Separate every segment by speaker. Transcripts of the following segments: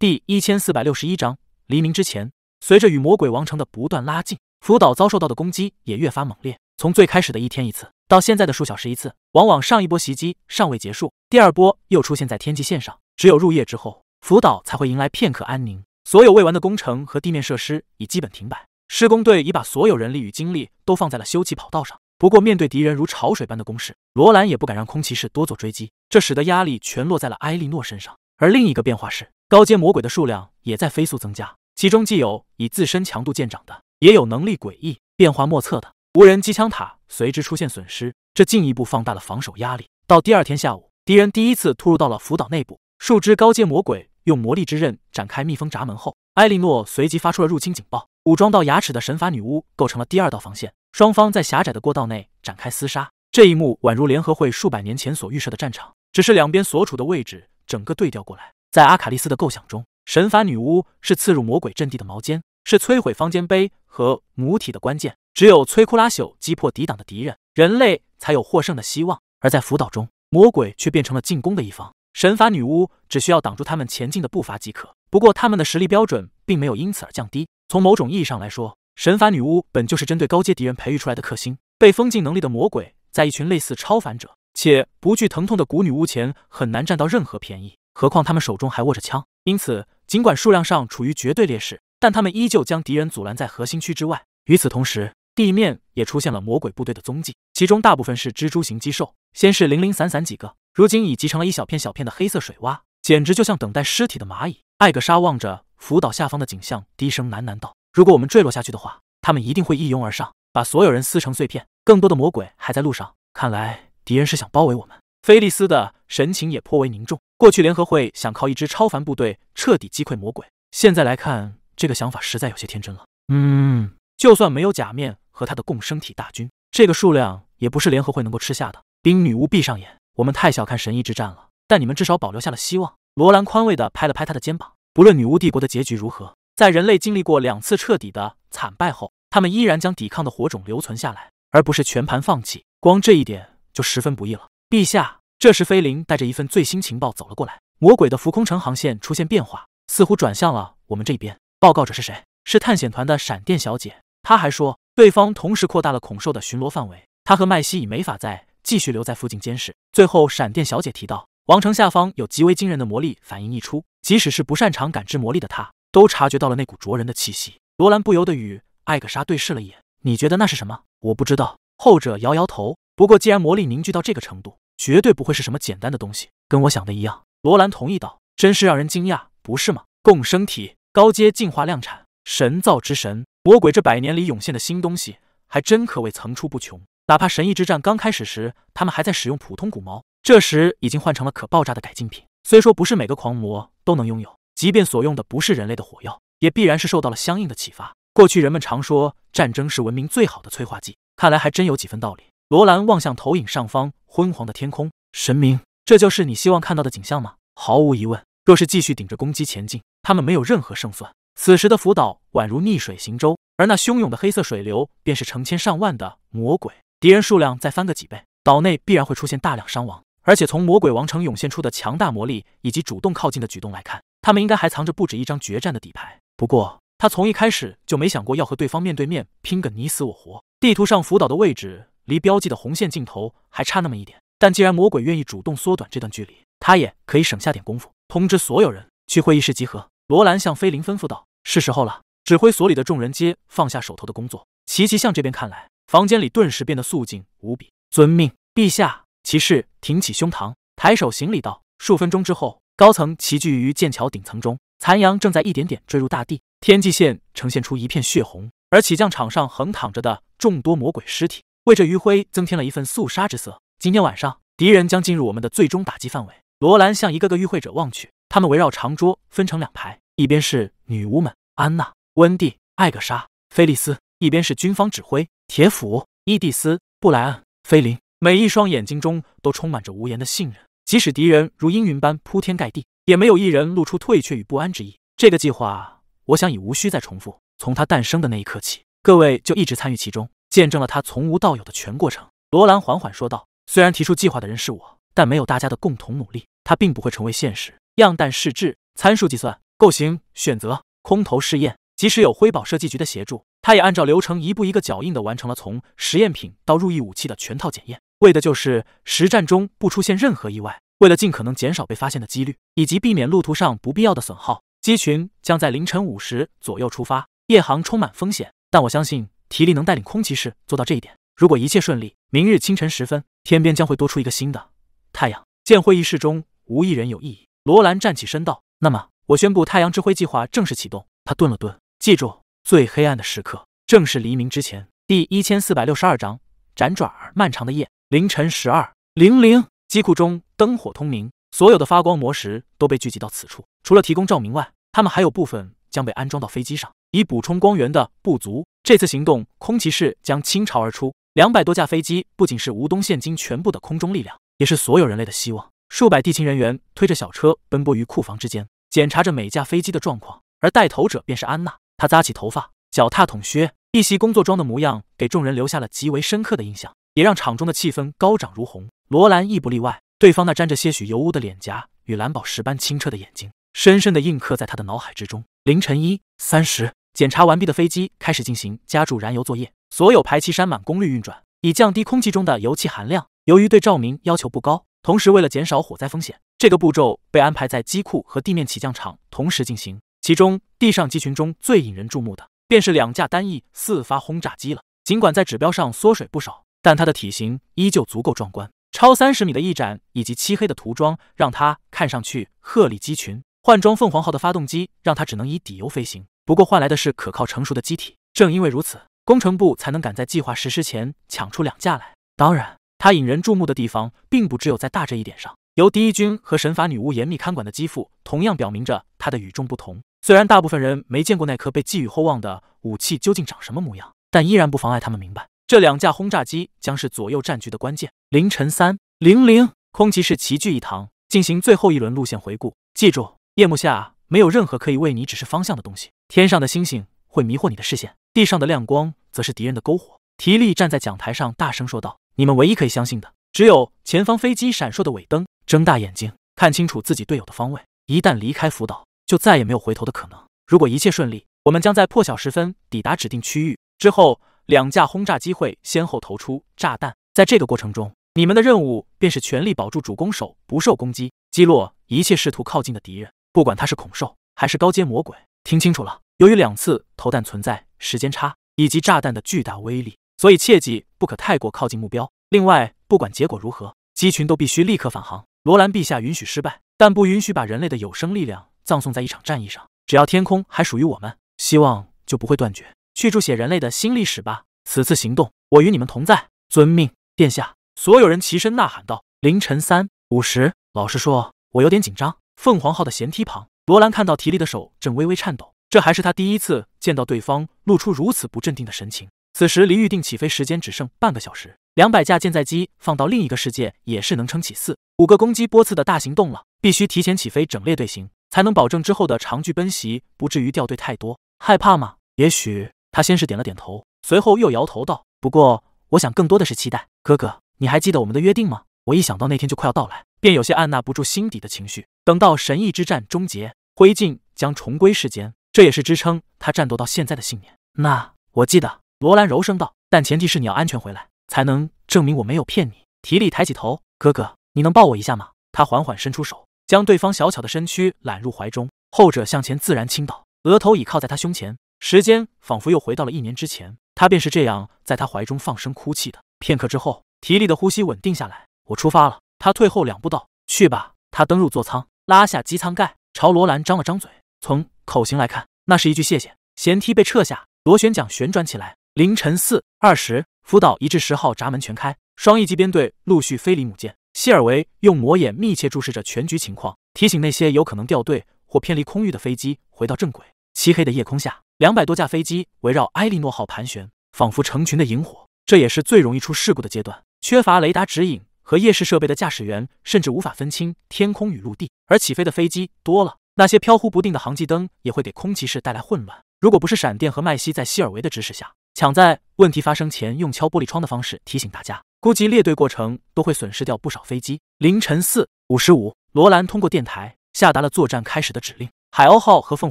Speaker 1: 第一千四百六十一章黎明之前。随着与魔鬼王城的不断拉近，福岛遭受到的攻击也越发猛烈。从最开始的一天一次，到现在的数小时一次，往往上一波袭击尚未结束，第二波又出现在天际线上。只有入夜之后，福岛才会迎来片刻安宁。所有未完的工程和地面设施已基本停摆，施工队已把所有人力与精力都放在了修葺跑道上。不过，面对敌人如潮水般的攻势，罗兰也不敢让空骑士多做追击，这使得压力全落在了埃莉诺身上。而另一个变化是，高阶魔鬼的数量也在飞速增加，其中既有以自身强度见长的，也有能力诡异、变化莫测的。无人机枪塔随之出现损失，这进一步放大了防守压力。到第二天下午，敌人第一次突入到了福岛内部，数只高阶魔鬼用魔力之刃展开密封闸门后，埃莉诺随即发出了入侵警报。武装到牙齿的神法女巫构成了第二道防线。双方在狭窄的过道内展开厮杀，这一幕宛如联合会数百年前所预设的战场，只是两边所处的位置整个对调过来。在阿卡丽斯的构想中，神法女巫是刺入魔鬼阵地的矛尖，是摧毁方尖碑和母体的关键。只有摧枯拉朽击破抵挡的敌人，人类才有获胜的希望。而在辅导中，魔鬼却变成了进攻的一方，神法女巫只需要挡住他们前进的步伐即可。不过，他们的实力标准并没有因此而降低。从某种意义上来说，神法女巫本就是针对高阶敌人培育出来的克星，被封禁能力的魔鬼，在一群类似超凡者且不惧疼痛的古女巫前，很难占到任何便宜。何况他们手中还握着枪，因此尽管数量上处于绝对劣势，但他们依旧将敌人阻拦在核心区之外。与此同时，地面也出现了魔鬼部队的踪迹，其中大部分是蜘蛛型机兽，先是零零散散几个，如今已集成了一小片小片的黑色水洼，简直就像等待尸体的蚂蚁。艾格莎望着福岛下方的景象，低声喃喃道。如果我们坠落下去的话，他们一定会一拥而上，把所有人撕成碎片。更多的魔鬼还在路上，看来敌人是想包围我们。菲利斯的神情也颇为凝重。过去联合会想靠一支超凡部队彻底击溃魔鬼，现在来看，这个想法实在有些天真了。嗯，就算没有假面和他的共生体大军，这个数量也不是联合会能够吃下的。冰女巫闭上眼，我们太小看神域之战了，但你们至少保留下了希望。罗兰宽慰的拍了拍他的肩膀，不论女巫帝国的结局如何。在人类经历过两次彻底的惨败后，他们依然将抵抗的火种留存下来，而不是全盘放弃。光这一点就十分不易了。陛下，这时菲林带着一份最新情报走了过来。魔鬼的浮空城航线出现变化，似乎转向了我们这边。报告者是谁？是探险团的闪电小姐。她还说，对方同时扩大了恐兽的巡逻范围，她和麦西已没法再继续留在附近监视。最后，闪电小姐提到，王城下方有极为惊人的魔力反应溢出，即使是不擅长感知魔力的她。都察觉到了那股灼人的气息，罗兰不由得与艾格莎对视了一眼。你觉得那是什么？我不知道。后者摇摇头。不过既然魔力凝聚到这个程度，绝对不会是什么简单的东西。跟我想的一样。罗兰同意道。真是让人惊讶，不是吗？共生体，高阶进化量产，神造之神。魔鬼这百年里涌现的新东西，还真可谓层出不穷。哪怕神域之战刚开始时，他们还在使用普通骨矛，这时已经换成了可爆炸的改进品。虽说不是每个狂魔都能拥有。即便所用的不是人类的火药，也必然是受到了相应的启发。过去人们常说战争是文明最好的催化剂，看来还真有几分道理。罗兰望向投影上方昏黄的天空，神明，这就是你希望看到的景象吗？毫无疑问，若是继续顶着攻击前进，他们没有任何胜算。此时的福岛宛如逆水行舟，而那汹涌的黑色水流便是成千上万的魔鬼。敌人数量再翻个几倍，岛内必然会出现大量伤亡。而且从魔鬼王城涌现出的强大魔力以及主动靠近的举动来看，他们应该还藏着不止一张决战的底牌。不过，他从一开始就没想过要和对方面对面拼个你死我活。地图上福岛的位置离标记的红线尽头还差那么一点，但既然魔鬼愿意主动缩短这段距离，他也可以省下点功夫。通知所有人去会议室集合。罗兰向菲林吩咐道：“是时候了。”指挥所里的众人皆放下手头的工作。齐齐向这边看来，房间里顿时变得肃静无比。遵命，陛下。骑士挺起胸膛，抬手行礼道：“数分钟之后。”高层齐聚于剑桥顶层中，残阳正在一点点坠入大地，天际线呈现出一片血红，而起降场上横躺着的众多魔鬼尸体，为这余晖增添了一份肃杀之色。今天晚上，敌人将进入我们的最终打击范围。罗兰向一个个与会者望去，他们围绕长桌分成两排，一边是女巫们，安娜、温蒂、艾格莎、菲利斯；一边是军方指挥，铁斧、伊蒂斯、布莱恩、菲林。每一双眼睛中都充满着无言的信任。即使敌人如阴云般铺天盖地，也没有一人露出退却与不安之意。这个计划，我想已无需再重复。从它诞生的那一刻起，各位就一直参与其中，见证了他从无到有的全过程。罗兰缓缓说道：“虽然提出计划的人是我，但没有大家的共同努力，它并不会成为现实。样弹试制参数计算，构型选择空投试验。即使有辉宝设计局的协助，他也按照流程一步一个脚印的完成了从实验品到入役武器的全套检验，为的就是实战中不出现任何意外。为了尽可能减少被发现的几率，以及避免路途上不必要的损耗，机群将在凌晨五时左右出发。夜航充满风险，但我相信提力能带领空骑士做到这一点。如果一切顺利，明日清晨时分，天边将会多出一个新的太阳。见会议室中无一人有异议，罗兰站起身道：“那么，我宣布太阳之辉计划正式启动。”他顿了顿。记住，最黑暗的时刻正是黎明之前。第一千四百六十二章，辗转而漫长的夜。凌晨十二零零，机库中灯火通明，所有的发光魔石都被聚集到此处。除了提供照明外，他们还有部分将被安装到飞机上，以补充光源的不足。这次行动，空骑士将倾巢而出，两百多架飞机不仅是吴东现今全部的空中力量，也是所有人类的希望。数百地勤人员推着小车奔波于库房之间，检查着每架飞机的状况，而带头者便是安娜。她扎起头发，脚踏筒靴，一袭工作装的模样给众人留下了极为深刻的印象，也让场中的气氛高涨如虹。罗兰亦不例外，对方那沾着些许油污的脸颊与蓝宝石般清澈的眼睛，深深的印刻在他的脑海之中。凌晨一三十，检查完毕的飞机开始进行加注燃油作业，所有排气扇满功率运转，以降低空气中的油气含量。由于对照明要求不高，同时为了减少火灾风险，这个步骤被安排在机库和地面起降场同时进行。其中，地上机群中最引人注目的，便是两架单翼四发轰炸机了。尽管在指标上缩水不少，但它的体型依旧足够壮观。超三十米的翼展以及漆黑的涂装，让它看上去鹤立鸡群。换装凤凰号的发动机，让它只能以底油飞行，不过换来的是可靠成熟的机体。正因为如此，工程部才能赶在计划实施前抢出两架来。当然，它引人注目的地方，并不只有在大这一点上。由第一军和神法女巫严密看管的机腹，同样表明着它的与众不同。虽然大部分人没见过那颗被寄予厚望的武器究竟长什么模样，但依然不妨碍他们明白，这两架轰炸机将是左右战局的关键。凌晨三零零，空骑士齐聚一堂，进行最后一轮路线回顾。记住，夜幕下没有任何可以为你指示方向的东西。天上的星星会迷惑你的视线，地上的亮光则是敌人的篝火。提利站在讲台上大声说道：“你们唯一可以相信的，只有前方飞机闪烁的尾灯。睁大眼睛，看清楚自己队友的方位。一旦离开福岛。”就再也没有回头的可能。如果一切顺利，我们将在破晓时分抵达指定区域。之后，两架轰炸机会先后投出炸弹。在这个过程中，你们的任务便是全力保住主攻手不受攻击，击落一切试图靠近的敌人，不管他是恐兽还是高阶魔鬼。听清楚了，由于两次投弹存在时间差以及炸弹的巨大威力，所以切记不可太过靠近目标。另外，不管结果如何，机群都必须立刻返航。罗兰陛下允许失败，但不允许把人类的有生力量。葬送在一场战役上，只要天空还属于我们，希望就不会断绝。去注写人类的新历史吧！此次行动，我与你们同在。遵命，殿下！所有人齐声呐喊道。凌晨三五十，老实说，我有点紧张。凤凰号的舷梯旁，罗兰看到提利的手正微微颤抖，这还是他第一次见到对方露出如此不镇定的神情。此时离预定起飞时间只剩半个小时，两百架舰载机放到另一个世界也是能撑起四五个攻击波次的大行动了，必须提前起飞，整列队形。才能保证之后的长距奔袭不至于掉队太多。害怕吗？也许他先是点了点头，随后又摇头道：“不过，我想更多的是期待。哥哥，你还记得我们的约定吗？”我一想到那天就快要到来，便有些按捺不住心底的情绪。等到神域之战终结，灰烬将重归世间，这也是支撑他战斗到现在的信念。那我记得，罗兰柔声道：“但前提是你要安全回来，才能证明我没有骗你。”提利抬起头：“哥哥，你能抱我一下吗？”他缓缓伸出手。将对方小巧的身躯揽入怀中，后者向前自然倾倒，额头倚靠在他胸前。时间仿佛又回到了一年之前，他便是这样在他怀中放声哭泣的。片刻之后，提利的呼吸稳定下来。我出发了。他退后两步道：“去吧。”他登入座舱，拉下机舱盖，朝罗兰张了张嘴。从口型来看，那是一句谢谢。舷梯被撤下，螺旋桨旋转起来。凌晨四二十，福岛一至十号闸门全开，双翼机编队陆续飞离母舰。希尔维用魔眼密切注视着全局情况，提醒那些有可能掉队或偏离空域的飞机回到正轨。漆黑的夜空下，两百多架飞机围绕埃利诺号盘旋，仿佛成群的萤火。这也是最容易出事故的阶段。缺乏雷达指引和夜视设备的驾驶员，甚至无法分清天空与陆地。而起飞的飞机多了，那些飘忽不定的航迹灯也会给空骑士带来混乱。如果不是闪电和麦西在希尔维的指使下，抢在问题发生前用敲玻璃窗的方式提醒大家。估计列队过程都会损失掉不少飞机。凌晨四五十五，罗兰通过电台下达了作战开始的指令。海鸥号和凤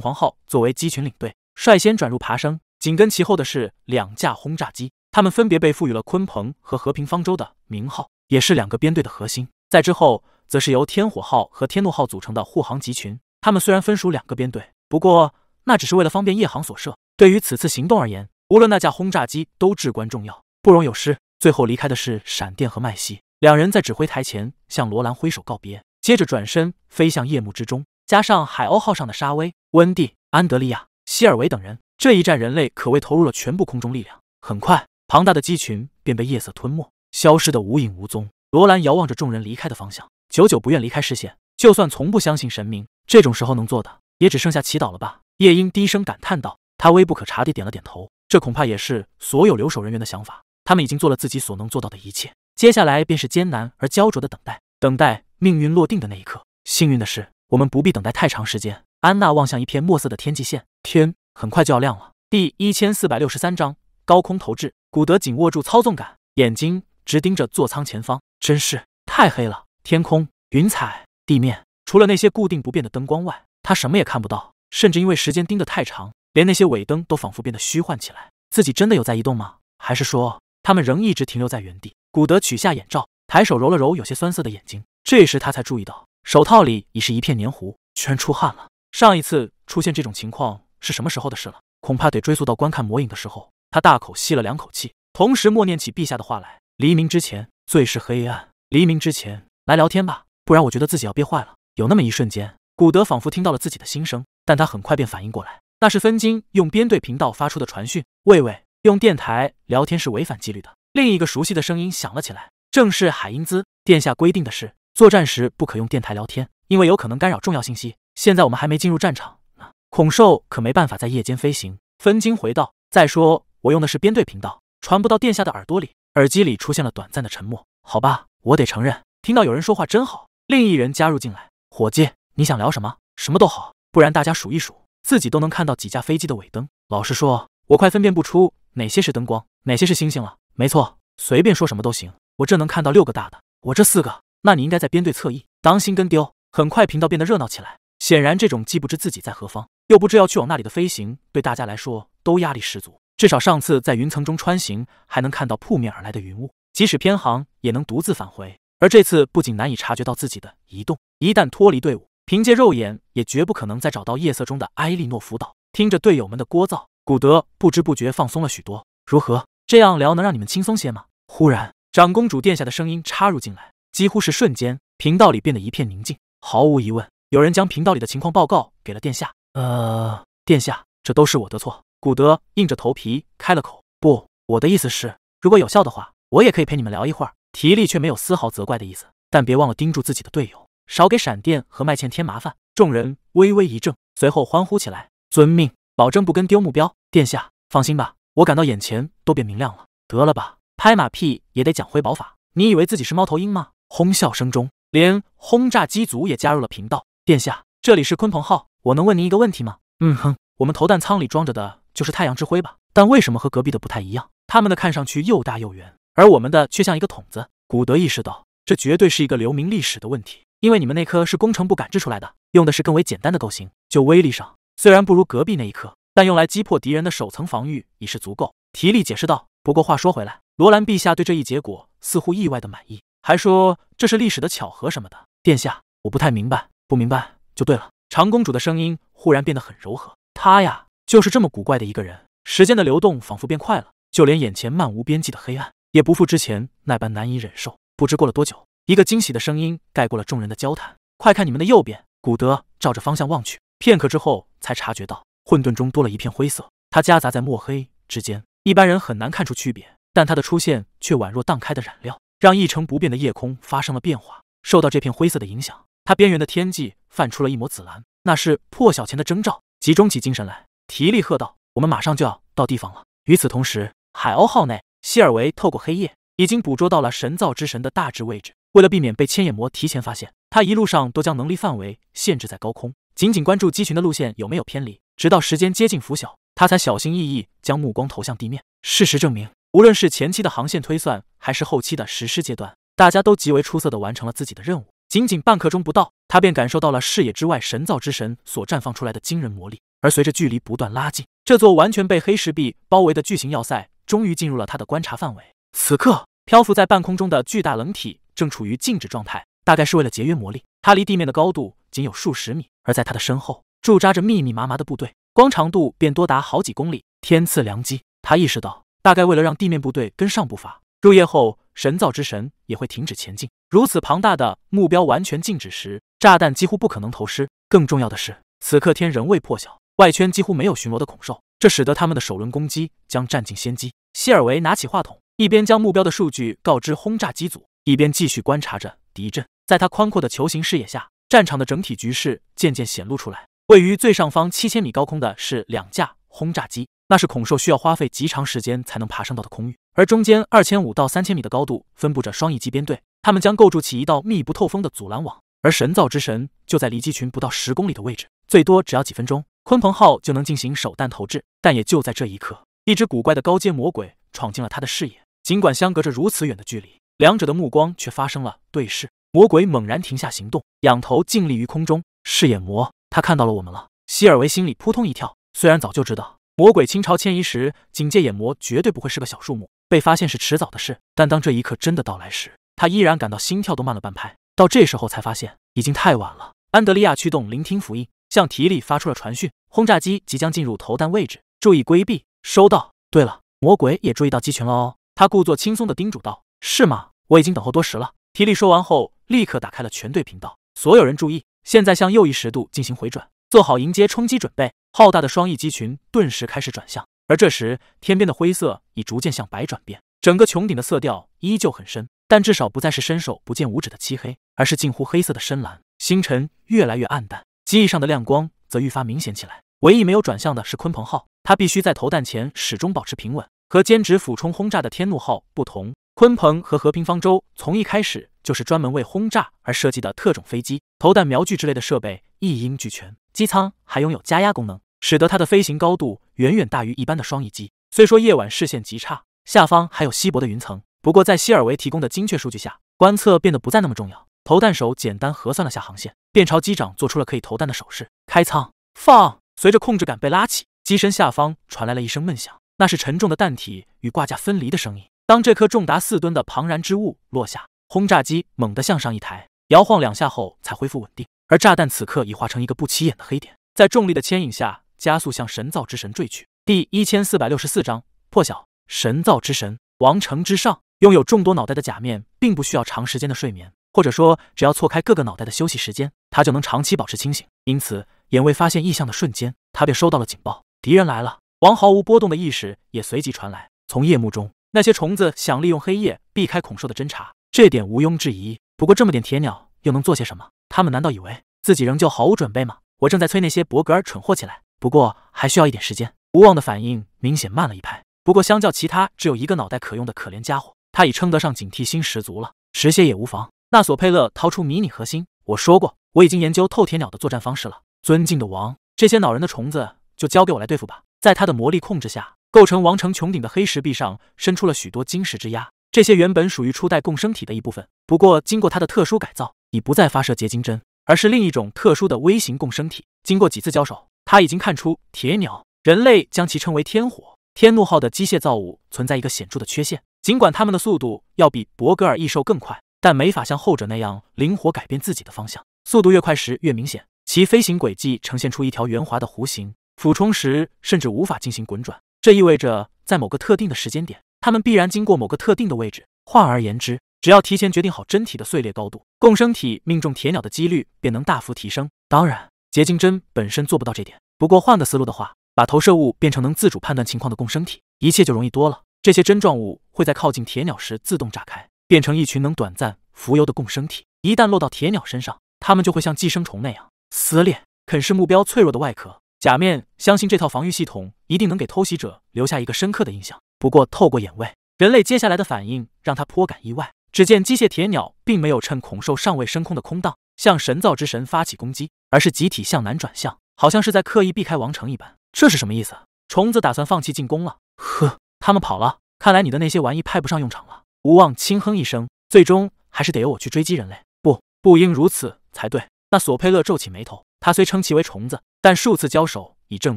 Speaker 1: 凰号作为机群领队，率先转入爬升，紧跟其后的是两架轰炸机，它们分别被赋予了鲲鹏和和平方舟的名号，也是两个编队的核心。在之后，则是由天火号和天怒号组成的护航集群，他们虽然分属两个编队，不过那只是为了方便夜航所设。对于此次行动而言，无论那架轰炸机都至关重要，不容有失。最后离开的是闪电和麦西两人，在指挥台前向罗兰挥手告别，接着转身飞向夜幕之中。加上海鸥号上的沙威、温蒂、安德利亚、希尔维等人，这一战人类可谓投入了全部空中力量。很快，庞大的机群便被夜色吞没，消失得无影无踪。罗兰遥望着众人离开的方向，久久不愿离开视线。就算从不相信神明，这种时候能做的也只剩下祈祷了吧？夜莺低声感叹道。他微不可察地点了点头，这恐怕也是所有留守人员的想法。他们已经做了自己所能做到的一切，接下来便是艰难而焦灼的等待，等待命运落定的那一刻。幸运的是。我们不必等待太长时间。安娜望向一片墨色的天际线，天很快就要亮了。第一千四百六十三章高空投掷。古德紧握住操纵杆，眼睛直盯着座舱前方，真是太黑了。天空、云彩、地面，除了那些固定不变的灯光外，他什么也看不到。甚至因为时间盯得太长，连那些尾灯都仿佛变得虚幻起来。自己真的有在移动吗？还是说他们仍一直停留在原地？古德取下眼罩，抬手揉了揉有些酸涩的眼睛，这时他才注意到。手套里已是一片黏糊，全出汗了。上一次出现这种情况是什么时候的事了？恐怕得追溯到观看魔影的时候。他大口吸了两口气，同时默念起陛下的话来：“黎明之前最是黑暗，黎明之前来聊天吧，不然我觉得自己要憋坏了。”有那么一瞬间，古德仿佛听到了自己的心声，但他很快便反应过来，那是分金用编队频道发出的传讯。喂喂，用电台聊天是违反纪律的。另一个熟悉的声音响了起来，正是海因兹殿下规定的是。作战时不可用电台聊天，因为有可能干扰重要信息。现在我们还没进入战场呢，孔兽可没办法在夜间飞行。分金回道：“再说我用的是编队频道，传不到殿下的耳朵里。”耳机里出现了短暂的沉默。好吧，我得承认，听到有人说话真好。另一人加入进来：“伙计，你想聊什么？什么都好，不然大家数一数，自己都能看到几架飞机的尾灯。老实说，我快分辨不出哪些是灯光，哪些是星星了。没错，随便说什么都行。我这能看到六个大的，我这四个。”那你应该在编队侧翼，当心跟丢。很快频道变得热闹起来。显然，这种既不知自己在何方，又不知要去往那里的飞行，对大家来说都压力十足。至少上次在云层中穿行，还能看到扑面而来的云雾，即使偏航也能独自返回。而这次不仅难以察觉到自己的移动，一旦脱离队伍，凭借肉眼也绝不可能再找到夜色中的埃利诺福岛。听着队友们的聒噪，古德不知不觉放松了许多。如何？这样聊能让你们轻松些吗？忽然，长公主殿下的声音插入进来。几乎是瞬间，频道里变得一片宁静。毫无疑问，有人将频道里的情况报告给了殿下。呃，殿下，这都是我的错。古德硬着头皮开了口：“不，我的意思是，如果有效的话，我也可以陪你们聊一会儿。”提利却没有丝毫责怪的意思，但别忘了盯住自己的队友，少给闪电和麦茜添麻烦。众人微微一怔，随后欢呼起来：“遵命，保证不跟丢目标。”殿下放心吧，我感到眼前都变明亮了。得了吧，拍马屁也得讲回宝法。你以为自己是猫头鹰吗？哄笑声中，连轰炸机组也加入了频道。殿下，这里是鲲鹏号，我能问您一个问题吗？嗯哼，我们投弹舱里装着的就是太阳之辉吧？但为什么和隔壁的不太一样？他们的看上去又大又圆，而我们的却像一个筒子。古德意识到，这绝对是一个留名历史的问题，因为你们那颗是工程部赶制出来的，用的是更为简单的构型。就威力上，虽然不如隔壁那一颗，但用来击破敌人的首层防御已是足够。提利解释道。不过话说回来，罗兰陛下对这一结果似乎意外的满意。还说这是历史的巧合什么的，殿下，我不太明白，不明白就对了。长公主的声音忽然变得很柔和，她呀，就是这么古怪的一个人。时间的流动仿佛变快了，就连眼前漫无边际的黑暗，也不复之前那般难以忍受。不知过了多久，一个惊喜的声音盖过了众人的交谈：“快看你们的右边！”古德照着方向望去，片刻之后才察觉到混沌中多了一片灰色，它夹杂在墨黑之间，一般人很难看出区别，但它的出现却宛若荡开的染料。让一成不变的夜空发生了变化。受到这片灰色的影响，它边缘的天际泛出了一抹紫蓝，那是破晓前的征兆。集中起精神来，提利喝道：“我们马上就要到地方了。”与此同时，海鸥号内，希尔维透过黑夜已经捕捉到了神造之神的大致位置。为了避免被千眼魔提前发现，他一路上都将能力范围限制在高空，紧紧关注机群的路线有没有偏离，直到时间接近拂晓，他才小心翼翼将目光投向地面。事实证明。无论是前期的航线推算，还是后期的实施阶段，大家都极为出色的完成了自己的任务。仅仅半刻钟不到，他便感受到了视野之外神造之神所绽放出来的惊人魔力。而随着距离不断拉近，这座完全被黑石壁包围的巨型要塞终于进入了他的观察范围。此刻，漂浮在半空中的巨大冷体正处于静止状态，大概是为了节约魔力。它离地面的高度仅有数十米，而在它的身后驻扎着密密麻麻的部队，光长度便多达好几公里。天赐良机，他意识到，大概为了让地面部队跟上步伐，入夜后神造之神也会停止前进。如此庞大的目标完全静止时，炸弹几乎不可能投失。更重要的是，此刻天仍未破晓。外圈几乎没有巡逻的恐兽，这使得他们的首轮攻击将占尽先机。希尔维拿起话筒，一边将目标的数据告知轰炸机组，一边继续观察着敌阵。在他宽阔的球形视野下，战场的整体局势渐渐显露出来。位于最上方七千米高空的是两架轰炸机，那是恐兽需要花费极长时间才能爬升到的空域。而中间二千五到三千米的高度分布着双翼机编队，他们将构筑起一道密不透风的阻拦网。而神造之神就在离机群不到十公里的位置，最多只要几分钟。鲲鹏号就能进行手弹投掷，但也就在这一刻，一只古怪的高阶魔鬼闯进了他的视野。尽管相隔着如此远的距离，两者的目光却发生了对视。魔鬼猛然停下行动，仰头静立于空中。视野魔，他看到了我们了。希尔维心里扑通一跳。虽然早就知道魔鬼倾巢迁移时，警戒眼魔绝对不会是个小数目，被发现是迟早的事，但当这一刻真的到来时，他依然感到心跳都慢了半拍。到这时候才发现已经太晚了。安德利亚驱动聆听福音。向提利发出了传讯，轰炸机即将进入投弹位置，注意规避。收到。对了，魔鬼也注意到机群了哦。他故作轻松地叮嘱道：“是吗？我已经等候多时了。”提利说完后，立刻打开了全队频道。所有人注意，现在向右翼十度进行回转，做好迎接冲击准备。浩大的双翼机群顿时开始转向，而这时天边的灰色已逐渐向白转变，整个穹顶的色调依旧很深，但至少不再是伸手不见五指的漆黑，而是近乎黑色的深蓝。星辰越来越暗淡。机翼上的亮光则愈发明显起来。唯一没有转向的是鲲鹏号，它必须在投弹前始终保持平稳。和兼职俯冲轰炸的天怒号不同，鲲鹏和和平方舟从一开始就是专门为轰炸而设计的特种飞机，投弹瞄具之类的设备一应俱全。机舱还拥有加压功能，使得它的飞行高度远远大于一般的双翼机。虽说夜晚视线极差，下方还有稀薄的云层，不过在希尔维提供的精确数据下，观测变得不再那么重要。投弹手简单核算了下航线，便朝机长做出了可以投弹的手势。开舱，放。随着控制杆被拉起，机身下方传来了一声闷响，那是沉重的弹体与挂架分离的声音。当这颗重达四吨的庞然之物落下，轰炸机猛地向上一抬，摇晃两下后才恢复稳定。而炸弹此刻已化成一个不起眼的黑点，在重力的牵引下加速向神造之神坠去。第一千四百六十四章破晓。神造之神，王城之上，拥有众多脑袋的假面，并不需要长时间的睡眠。或者说，只要错开各个脑袋的休息时间，他就能长期保持清醒。因此，眼未发现异象的瞬间，他便收到了警报，敌人来了。王毫无波动的意识也随即传来。从夜幕中，那些虫子想利用黑夜避开恐兽的侦查，这点毋庸置疑。不过，这么点铁鸟又能做些什么？他们难道以为自己仍旧毫无准备吗？我正在催那些伯格尔蠢货起来，不过还需要一点时间。无望的反应明显慢了一拍。不过，相较其他只有一个脑袋可用的可怜家伙，他已称得上警惕心十足了。迟些也无妨。纳索佩勒掏出迷你核心，我说过，我已经研究透铁鸟的作战方式了。尊敬的王，这些恼人的虫子就交给我来对付吧。在他的魔力控制下，构成王城穹顶的黑石壁上伸出了许多晶石之压。这些原本属于初代共生体的一部分，不过经过他的特殊改造，已不再发射结晶针，而是另一种特殊的微型共生体。经过几次交手，他已经看出铁鸟人类将其称为天火天怒号的机械造物存在一个显著的缺陷，尽管他们的速度要比伯格尔异兽更快。但没法像后者那样灵活改变自己的方向，速度越快时越明显。其飞行轨迹呈现出一条圆滑的弧形，俯冲时甚至无法进行滚转。这意味着在某个特定的时间点，它们必然经过某个特定的位置。换而言之，只要提前决定好真体的碎裂高度，共生体命中铁鸟的几率便能大幅提升。当然，结晶针本身做不到这点。不过换个思路的话，把投射物变成能自主判断情况的共生体，一切就容易多了。这些针状物会在靠近铁鸟时自动炸开。变成一群能短暂浮游的共生体，一旦落到铁鸟身上，它们就会像寄生虫那样撕裂、啃噬目标脆弱的外壳。假面相信这套防御系统一定能给偷袭者留下一个深刻的印象。不过，透过眼位，人类接下来的反应让他颇感意外。只见机械铁鸟并没有趁恐兽尚未升空的空档向神造之神发起攻击，而是集体向南转向，好像是在刻意避开王城一般。这是什么意思？虫子打算放弃进攻了？呵，他们跑了。看来你的那些玩意派不上用场了。无望轻哼一声，最终还是得由我去追击人类。不，不应如此才对。那索佩勒皱起眉头，他虽称其为虫子，但数次交手已证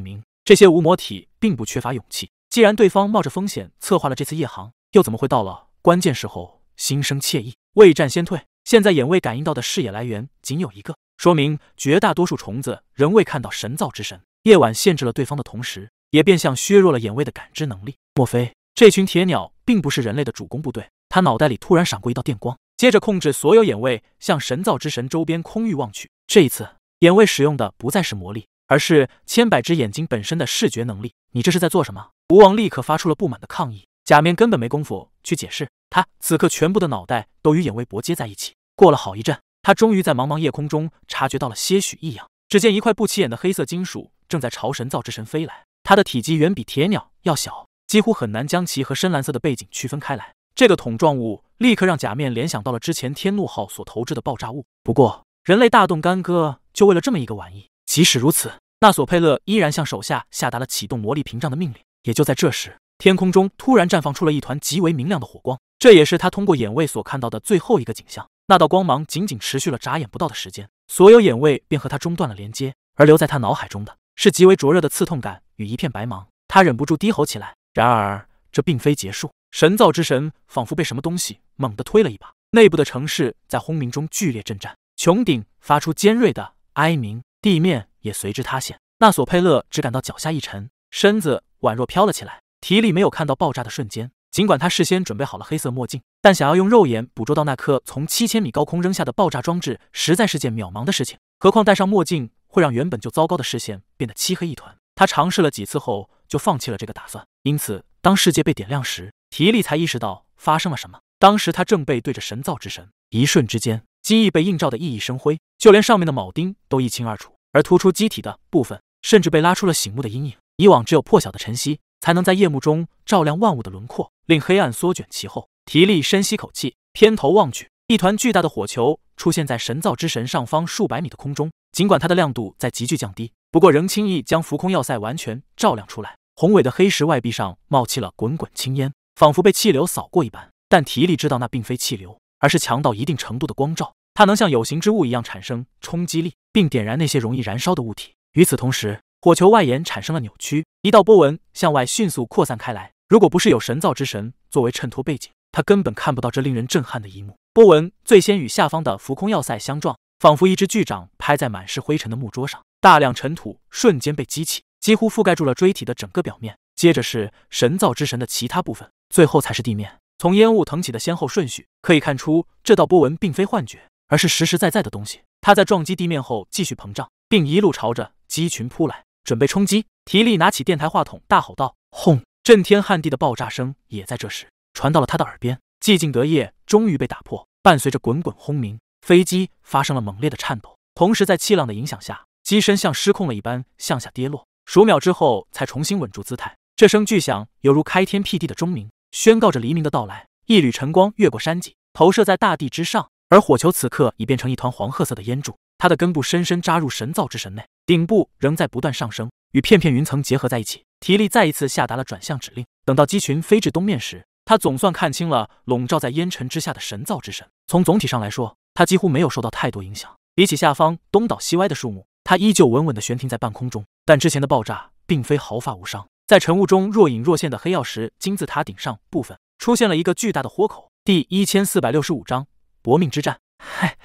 Speaker 1: 明这些无魔体并不缺乏勇气。既然对方冒着风险策划了这次夜航，又怎么会到了关键时候心生怯意，未战先退？现在眼位感应到的视野来源仅有一个，说明绝大多数虫子仍未看到神造之神。夜晚限制了对方的同时，也变相削弱了眼位的感知能力。莫非这群铁鸟并不是人类的主攻部队？他脑袋里突然闪过一道电光，接着控制所有眼位向神造之神周边空域望去。这一次，眼位使用的不再是魔力，而是千百只眼睛本身的视觉能力。你这是在做什么？吴王立刻发出了不满的抗议。假面根本没工夫去解释，他此刻全部的脑袋都与眼位搏接在一起。过了好一阵，他终于在茫茫夜空中察觉到了些许异样。只见一块不起眼的黑色金属正在朝神造之神飞来，它的体积远比铁鸟要小，几乎很难将其和深蓝色的背景区分开来。这个桶状物立刻让假面联想到了之前天怒号所投掷的爆炸物。不过，人类大动干戈就为了这么一个玩意？即使如此。纳索佩勒依然向手下下达了启动魔力屏障的命令。也就在这时，天空中突然绽放出了一团极为明亮的火光，这也是他通过眼位所看到的最后一个景象。那道光芒仅仅持续了眨眼不到的时间，所有眼位便和他中断了连接，而留在他脑海中的是极为灼热的刺痛感与一片白茫。他忍不住低吼起来。然而，这并非结束。神造之神仿佛被什么东西猛地推了一把，内部的城市在轰鸣中剧烈震颤，穹顶发出尖锐的哀鸣，地面。也随之塌陷。纳索佩勒只感到脚下一沉，身子宛若飘了起来。提利没有看到爆炸的瞬间，尽管他事先准备好了黑色墨镜，但想要用肉眼捕捉到那颗从七千米高空扔下的爆炸装置，实在是件渺茫的事情。何况戴上墨镜会让原本就糟糕的视线变得漆黑一团。他尝试了几次后就放弃了这个打算。因此，当世界被点亮时，提利才意识到发生了什么。当时他正背对着神造之神，一瞬之间，机翼被映照得熠熠生辉，就连上面的铆钉都一清二楚。而突出机体的部分，甚至被拉出了醒目的阴影。以往只有破晓的晨曦，才能在夜幕中照亮万物的轮廓，令黑暗缩卷其后。提利深吸口气，偏头望去，一团巨大的火球出现在神造之神上方数百米的空中。尽管它的亮度在急剧降低，不过仍轻易将浮空要塞完全照亮出来。宏伟的黑石外壁上冒起了滚滚青烟，仿佛被气流扫过一般。但提利知道那并非气流，而是强到一定程度的光照。它能像有形之物一样产生冲击力，并点燃那些容易燃烧的物体。与此同时，火球外沿产生了扭曲，一道波纹向外迅速扩散开来。如果不是有神造之神作为衬托背景，他根本看不到这令人震撼的一幕。波纹最先与下方的浮空要塞相撞，仿佛一只巨掌拍在满是灰尘的木桌上，大量尘土瞬间被激起，几乎覆盖住了锥体的整个表面。接着是神造之神的其他部分，最后才是地面。从烟雾腾起的先后顺序可以看出，这道波纹并非幻觉。而是实实在在的东西。它在撞击地面后继续膨胀，并一路朝着鸡群扑来，准备冲击。提利拿起电台话筒，大吼道：“轰！”震天撼地的爆炸声也在这时传到了他的耳边。寂静的夜终于被打破，伴随着滚滚轰鸣，飞机发生了猛烈的颤抖，同时在气浪的影响下，机身像失控了一般向下跌落，数秒之后才重新稳住姿态。这声巨响犹如开天辟地的钟鸣，宣告着黎明的到来。一缕晨光越过山脊，投射在大地之上。而火球此刻已变成一团黄褐色的烟柱，它的根部深深扎入神造之神内，顶部仍在不断上升，与片片云层结合在一起。提利再一次下达了转向指令。等到机群飞至东面时，他总算看清了笼罩在烟尘之下的神造之神。从总体上来说，它几乎没有受到太多影响。比起下方东倒西歪的树木，它依旧稳稳地悬停在半空中。但之前的爆炸并非毫发无伤，在晨雾中若隐若现的黑曜石金字塔顶上部分出现了一个巨大的豁口。第一千四百六十五章。搏命之战，嗨，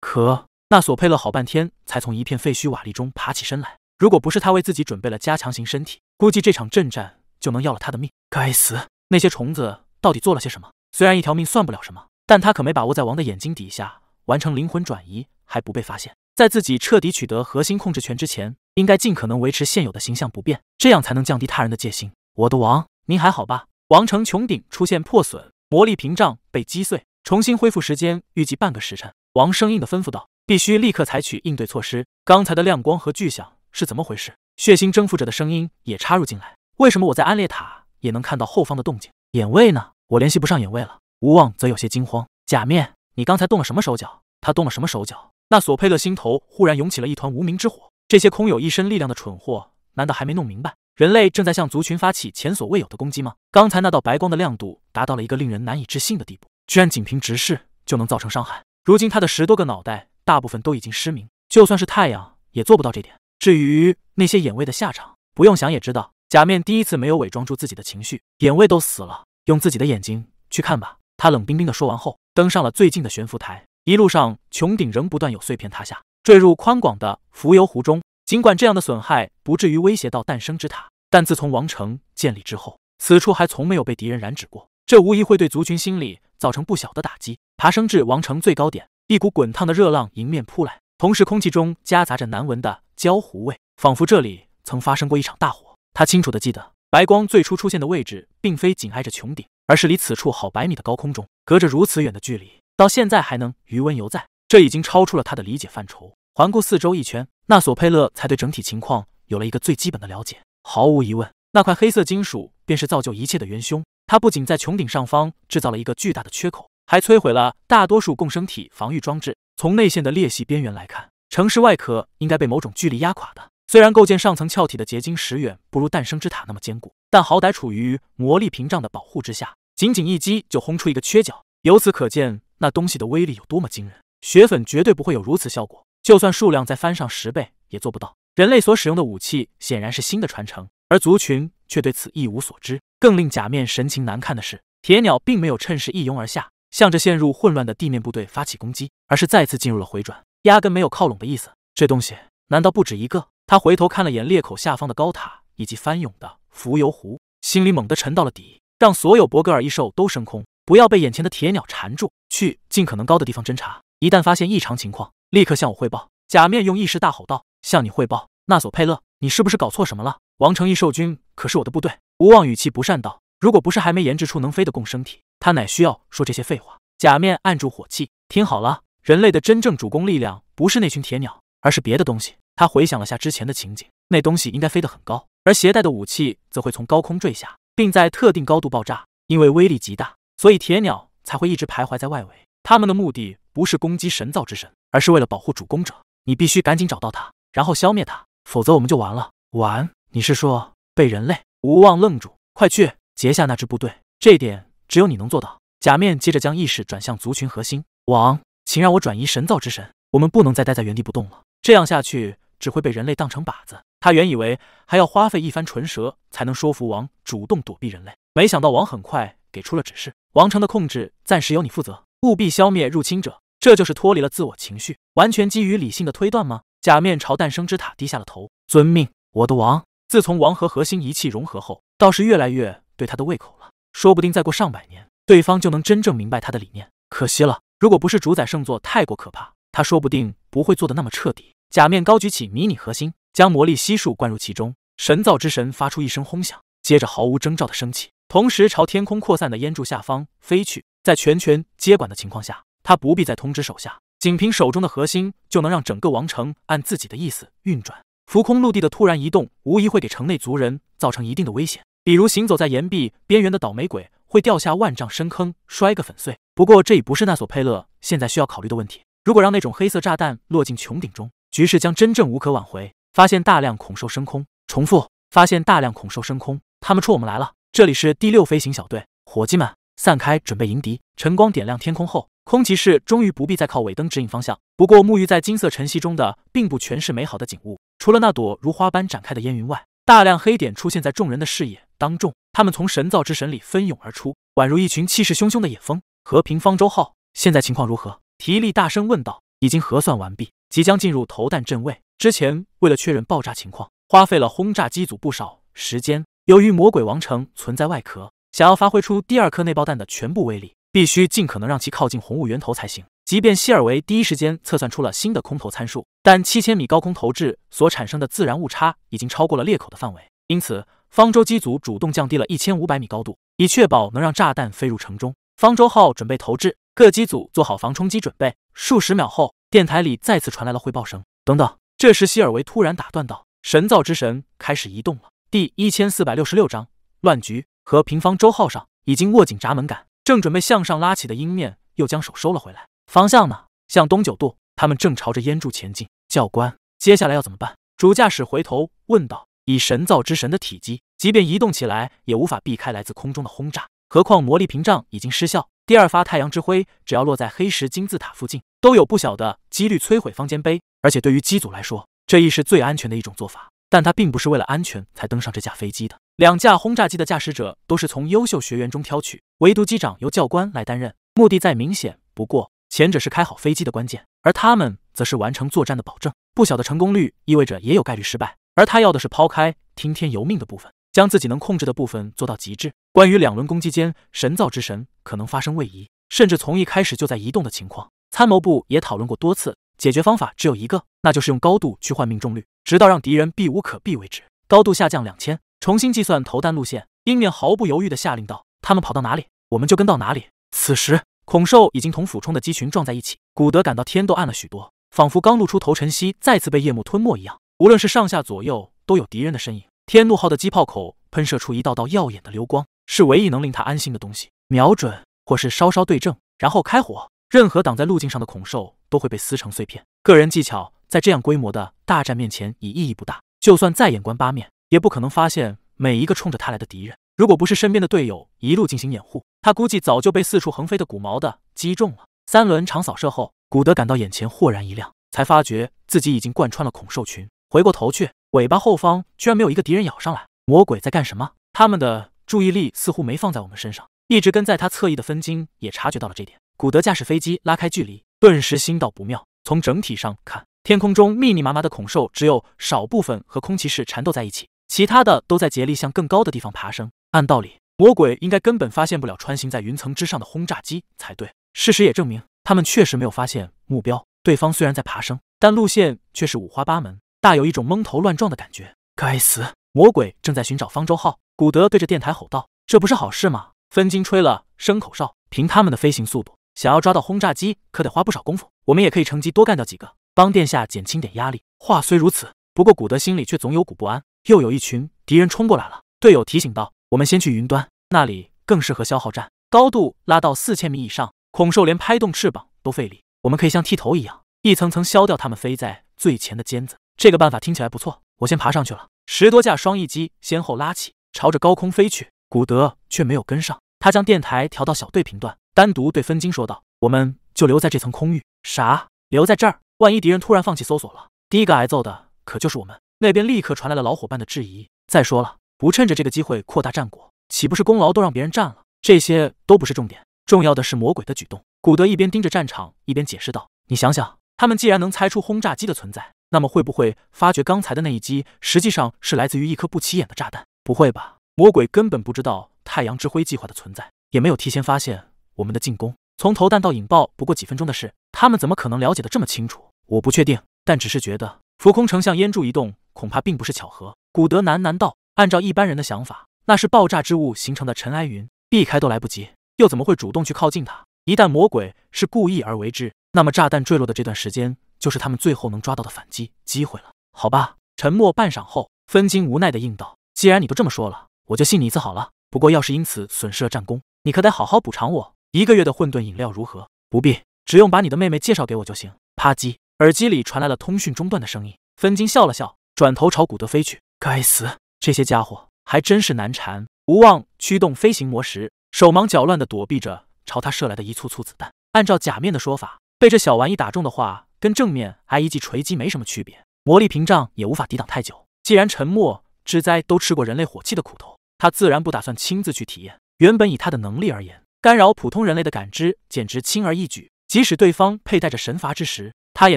Speaker 1: 可那索佩勒好半天才从一片废墟瓦砾中爬起身来。如果不是他为自己准备了加强型身体，估计这场阵战就能要了他的命。该死，那些虫子到底做了些什么？虽然一条命算不了什么，但他可没把握在王的眼睛底下完成灵魂转移还不被发现。在自己彻底取得核心控制权之前，应该尽可能维持现有的形象不变，这样才能降低他人的戒心。我的王，您还好吧？王城穹顶出现破损，魔力屏障被击碎。重新恢复时间预计半个时辰。王生硬的吩咐道：“必须立刻采取应对措施。刚才的亮光和巨响是怎么回事？”血腥征服者的声音也插入进来：“为什么我在安列塔也能看到后方的动静？眼位呢？我联系不上眼位了。”吴望则有些惊慌：“假面，你刚才动了什么手脚？他动了什么手脚？”那索佩勒心头忽然涌起了一团无名之火。这些空有一身力量的蠢货，难道还没弄明白人类正在向族群发起前所未有的攻击吗？刚才那道白光的亮度达到了一个令人难以置信的地步。居然仅凭直视就能造成伤害，如今他的十多个脑袋大部分都已经失明，就算是太阳也做不到这点。至于那些眼卫的下场，不用想也知道。假面第一次没有伪装住自己的情绪，眼卫都死了，用自己的眼睛去看吧。他冷冰冰的说完后，登上了最近的悬浮台。一路上，穹顶仍不断有碎片塌下，坠入宽广的浮游湖中。尽管这样的损害不至于威胁到诞生之塔，但自从王城建立之后，此处还从没有被敌人染指过。这无疑会对族群心理造成不小的打击。爬升至王城最高点，一股滚烫的热浪迎面扑来，同时空气中夹杂着难闻的焦糊味，仿佛这里曾发生过一场大火。他清楚的记得，白光最初出现的位置并非紧挨着穹顶，而是离此处好百米的高空中，隔着如此远的距离，到现在还能余温犹在，这已经超出了他的理解范畴。环顾四周一圈，纳索佩勒才对整体情况有了一个最基本的了解。毫无疑问，那块黑色金属便是造就一切的元凶。它不仅在穹顶上方制造了一个巨大的缺口，还摧毁了大多数共生体防御装置。从内线的裂隙边缘来看，城市外壳应该被某种巨力压垮的。虽然构建上层壳体的结晶石远不如诞生之塔那么坚固，但好歹处于魔力屏障的保护之下，仅仅一击就轰出一个缺角。由此可见，那东西的威力有多么惊人。血粉绝对不会有如此效果。就算数量再翻上十倍，也做不到。人类所使用的武器显然是新的传承，而族群却对此一无所知。更令假面神情难看的是，铁鸟并没有趁势一拥而下，向着陷入混乱的地面部队发起攻击，而是再次进入了回转，压根没有靠拢的意思。这东西难道不止一个？他回头看了眼裂口下方的高塔以及翻涌的浮游湖，心里猛地沉到了底。让所有博格尔异兽都升空，不要被眼前的铁鸟缠住，去尽可能高的地方侦查。一旦发现异常情况，立刻向我汇报！假面用意识大吼道：“向你汇报，纳索佩勒，你是不是搞错什么了？王成异兽军可是我的部队。”无望语气不善道：“如果不是还没研制出能飞的共生体，他哪需要说这些废话？”假面按住火气，听好了，人类的真正主攻力量不是那群铁鸟，而是别的东西。他回想了下之前的情景，那东西应该飞得很高，而携带的武器则会从高空坠下，并在特定高度爆炸。因为威力极大，所以铁鸟才会一直徘徊在外围。他们的目的不是攻击神造之神。而是为了保护主攻者，你必须赶紧找到他，然后消灭他，否则我们就完了。完？你是说被人类？无望愣住，快去截下那支部队，这点只有你能做到。假面接着将意识转向族群核心，王，请让我转移神造之神，我们不能再待在原地不动了，这样下去只会被人类当成靶子。他原以为还要花费一番唇舌才能说服王主动躲避人类，没想到王很快给出了指示：王城的控制暂时由你负责，务必消灭入侵者。这就是脱离了自我情绪，完全基于理性的推断吗？假面朝诞生之塔低下了头，遵命，我的王。自从王和核心仪器融合后，倒是越来越对他的胃口了。说不定再过上百年，对方就能真正明白他的理念。可惜了，如果不是主宰圣座太过可怕，他说不定不会做的那么彻底。假面高举起迷你核心，将魔力悉数灌入其中。神造之神发出一声轰响，接着毫无征兆的升起，同时朝天空扩散的烟柱下方飞去。在全权接管的情况下。他不必再通知手下，仅凭手中的核心就能让整个王城按自己的意思运转。浮空陆地的突然移动，无疑会给城内族人造成一定的危险，比如行走在岩壁边缘的倒霉鬼会掉下万丈深坑，摔个粉碎。不过这已不是纳索佩勒现在需要考虑的问题。如果让那种黑色炸弹落进穹顶中，局势将真正无可挽回。发现大量恐兽升空，重复，发现大量恐兽升空，他们冲我们来了。这里是第六飞行小队，伙计们，散开，准备迎敌。晨光点亮天空后。空骑士终于不必再靠尾灯指引方向。不过，沐浴在金色晨曦中的并不全是美好的景物。除了那朵如花般展开的烟云外，大量黑点出现在众人的视野当中。他们从神造之神里蜂涌而出，宛如一群气势汹汹的野蜂。和平方舟号现在情况如何？提利大声问道。已经核算完毕，即将进入投弹阵位。之前为了确认爆炸情况，花费了轰炸机组不少时间。由于魔鬼王城存在外壳，想要发挥出第二颗内爆弹的全部威力。必须尽可能让其靠近红雾源头才行。即便希尔维第一时间测算出了新的空投参数，但七千米高空投掷所产生的自然误差已经超过了裂口的范围，因此方舟机组主动降低了一千五百米高度，以确保能让炸弹飞入城中。方舟号准备投掷，各机组做好防冲击准备。数十秒后，电台里再次传来了汇报声。等等，这时希尔维突然打断道：“神造之神开始移动了。”第一千四百六十六章乱局。和平方舟号上已经握紧闸门杆。正准备向上拉起的鹰面，又将手收了回来。方向呢？向东九度。他们正朝着烟柱前进。教官，接下来要怎么办？主驾驶回头问道。以神造之神的体积，即便移动起来，也无法避开来自空中的轰炸。何况魔力屏障已经失效，第二发太阳之辉只要落在黑石金字塔附近，都有不小的几率摧毁方尖碑。而且对于机组来说，这亦是最安全的一种做法。但他并不是为了安全才登上这架飞机的。两架轰炸机的驾驶者都是从优秀学员中挑取，唯独机长由教官来担任，目的再明显不过。前者是开好飞机的关键，而他们则是完成作战的保证。不小的成功率意味着也有概率失败，而他要的是抛开听天由命的部分，将自己能控制的部分做到极致。关于两轮攻击间神造之神可能发生位移，甚至从一开始就在移动的情况，参谋部也讨论过多次。解决方法只有一个，那就是用高度去换命中率，直到让敌人避无可避为止。高度下降两千，重新计算投弹路线。鹰面毫不犹豫地下令道：“他们跑到哪里，我们就跟到哪里。”此时，孔兽已经同俯冲的机群撞在一起。古德感到天都暗了许多，仿佛刚露出头晨曦再次被夜幕吞没一样。无论是上下左右，都有敌人的身影。天怒号的机炮口喷射出一道道耀眼的流光，是唯一能令他安心的东西。瞄准，或是稍稍对正，然后开火。任何挡在路径上的孔兽都会被撕成碎片。个人技巧在这样规模的大战面前已意义不大。就算再眼观八面，也不可能发现每一个冲着他来的敌人。如果不是身边的队友一路进行掩护，他估计早就被四处横飞的古毛的击中了。三轮长扫射后，古德感到眼前豁然一亮，才发觉自己已经贯穿了孔兽群。回过头去，尾巴后方居然没有一个敌人咬上来。魔鬼在干什么？他们的注意力似乎没放在我们身上。一直跟在他侧翼的分金也察觉到了这点。古德驾驶飞机拉开距离，顿时心道不妙。从整体上看，天空中密密麻麻的孔兽只有少部分和空骑士缠斗在一起，其他的都在竭力向更高的地方爬升。按道理，魔鬼应该根本发现不了穿行在云层之上的轰炸机才对。事实也证明，他们确实没有发现目标。对方虽然在爬升，但路线却是五花八门，大有一种蒙头乱撞的感觉。该死！魔鬼正在寻找方舟号。古德对着电台吼道：“这不是好事吗？”分金吹了声口哨，凭他们的飞行速度。想要抓到轰炸机，可得花不少功夫。我们也可以乘机多干掉几个，帮殿下减轻点压力。话虽如此，不过古德心里却总有股不安。又有一群敌人冲过来了，队友提醒道：“我们先去云端，那里更适合消耗战，高度拉到四千米以上，孔兽连拍动翅膀都费力。我们可以像剃头一样，一层层削掉他们飞在最前的尖子。这个办法听起来不错，我先爬上去了。十多架双翼机先后拉起，朝着高空飞去。古德却没有跟上，他将电台调到小队频段。”单独对分金说道：“我们就留在这层空域。啥？留在这儿？万一敌人突然放弃搜索了，第一个挨揍的可就是我们。”那边立刻传来了老伙伴的质疑。再说了，不趁着这个机会扩大战果，岂不是功劳都让别人占了？这些都不是重点，重要的是魔鬼的举动。古德一边盯着战场，一边解释道：“你想想，他们既然能猜出轰炸机的存在，那么会不会发觉刚才的那一击实际上是来自于一颗不起眼的炸弹？不会吧？魔鬼根本不知道太阳之辉计划的存在，也没有提前发现。”我们的进攻从投弹到引爆不过几分钟的事，他们怎么可能了解的这么清楚？我不确定，但只是觉得浮空城像烟柱移动，恐怕并不是巧合。古德喃喃道：“按照一般人的想法，那是爆炸之物形成的尘埃云，避开都来不及，又怎么会主动去靠近它？一旦魔鬼是故意而为之，那么炸弹坠落的这段时间，就是他们最后能抓到的反击机会了。好吧。”沉默半晌后，分金无奈的应道：“既然你都这么说了，我就信你一次好了。不过要是因此损失了战功，你可得好好补偿我。”一个月的混沌饮料如何？不必，只用把你的妹妹介绍给我就行。啪叽，耳机里传来了通讯中断的声音。分金笑了笑，转头朝古德飞去。该死，这些家伙还真是难缠。无望驱动飞行魔石，手忙脚乱地躲避着朝他射来的一簇簇子弹。按照假面的说法，被这小玩意打中的话，跟正面挨一记锤击没什么区别，魔力屏障也无法抵挡太久。既然沉默之灾都吃过人类火器的苦头，他自然不打算亲自去体验。原本以他的能力而言，干扰普通人类的感知简直轻而易举，即使对方佩戴着神罚之时，他也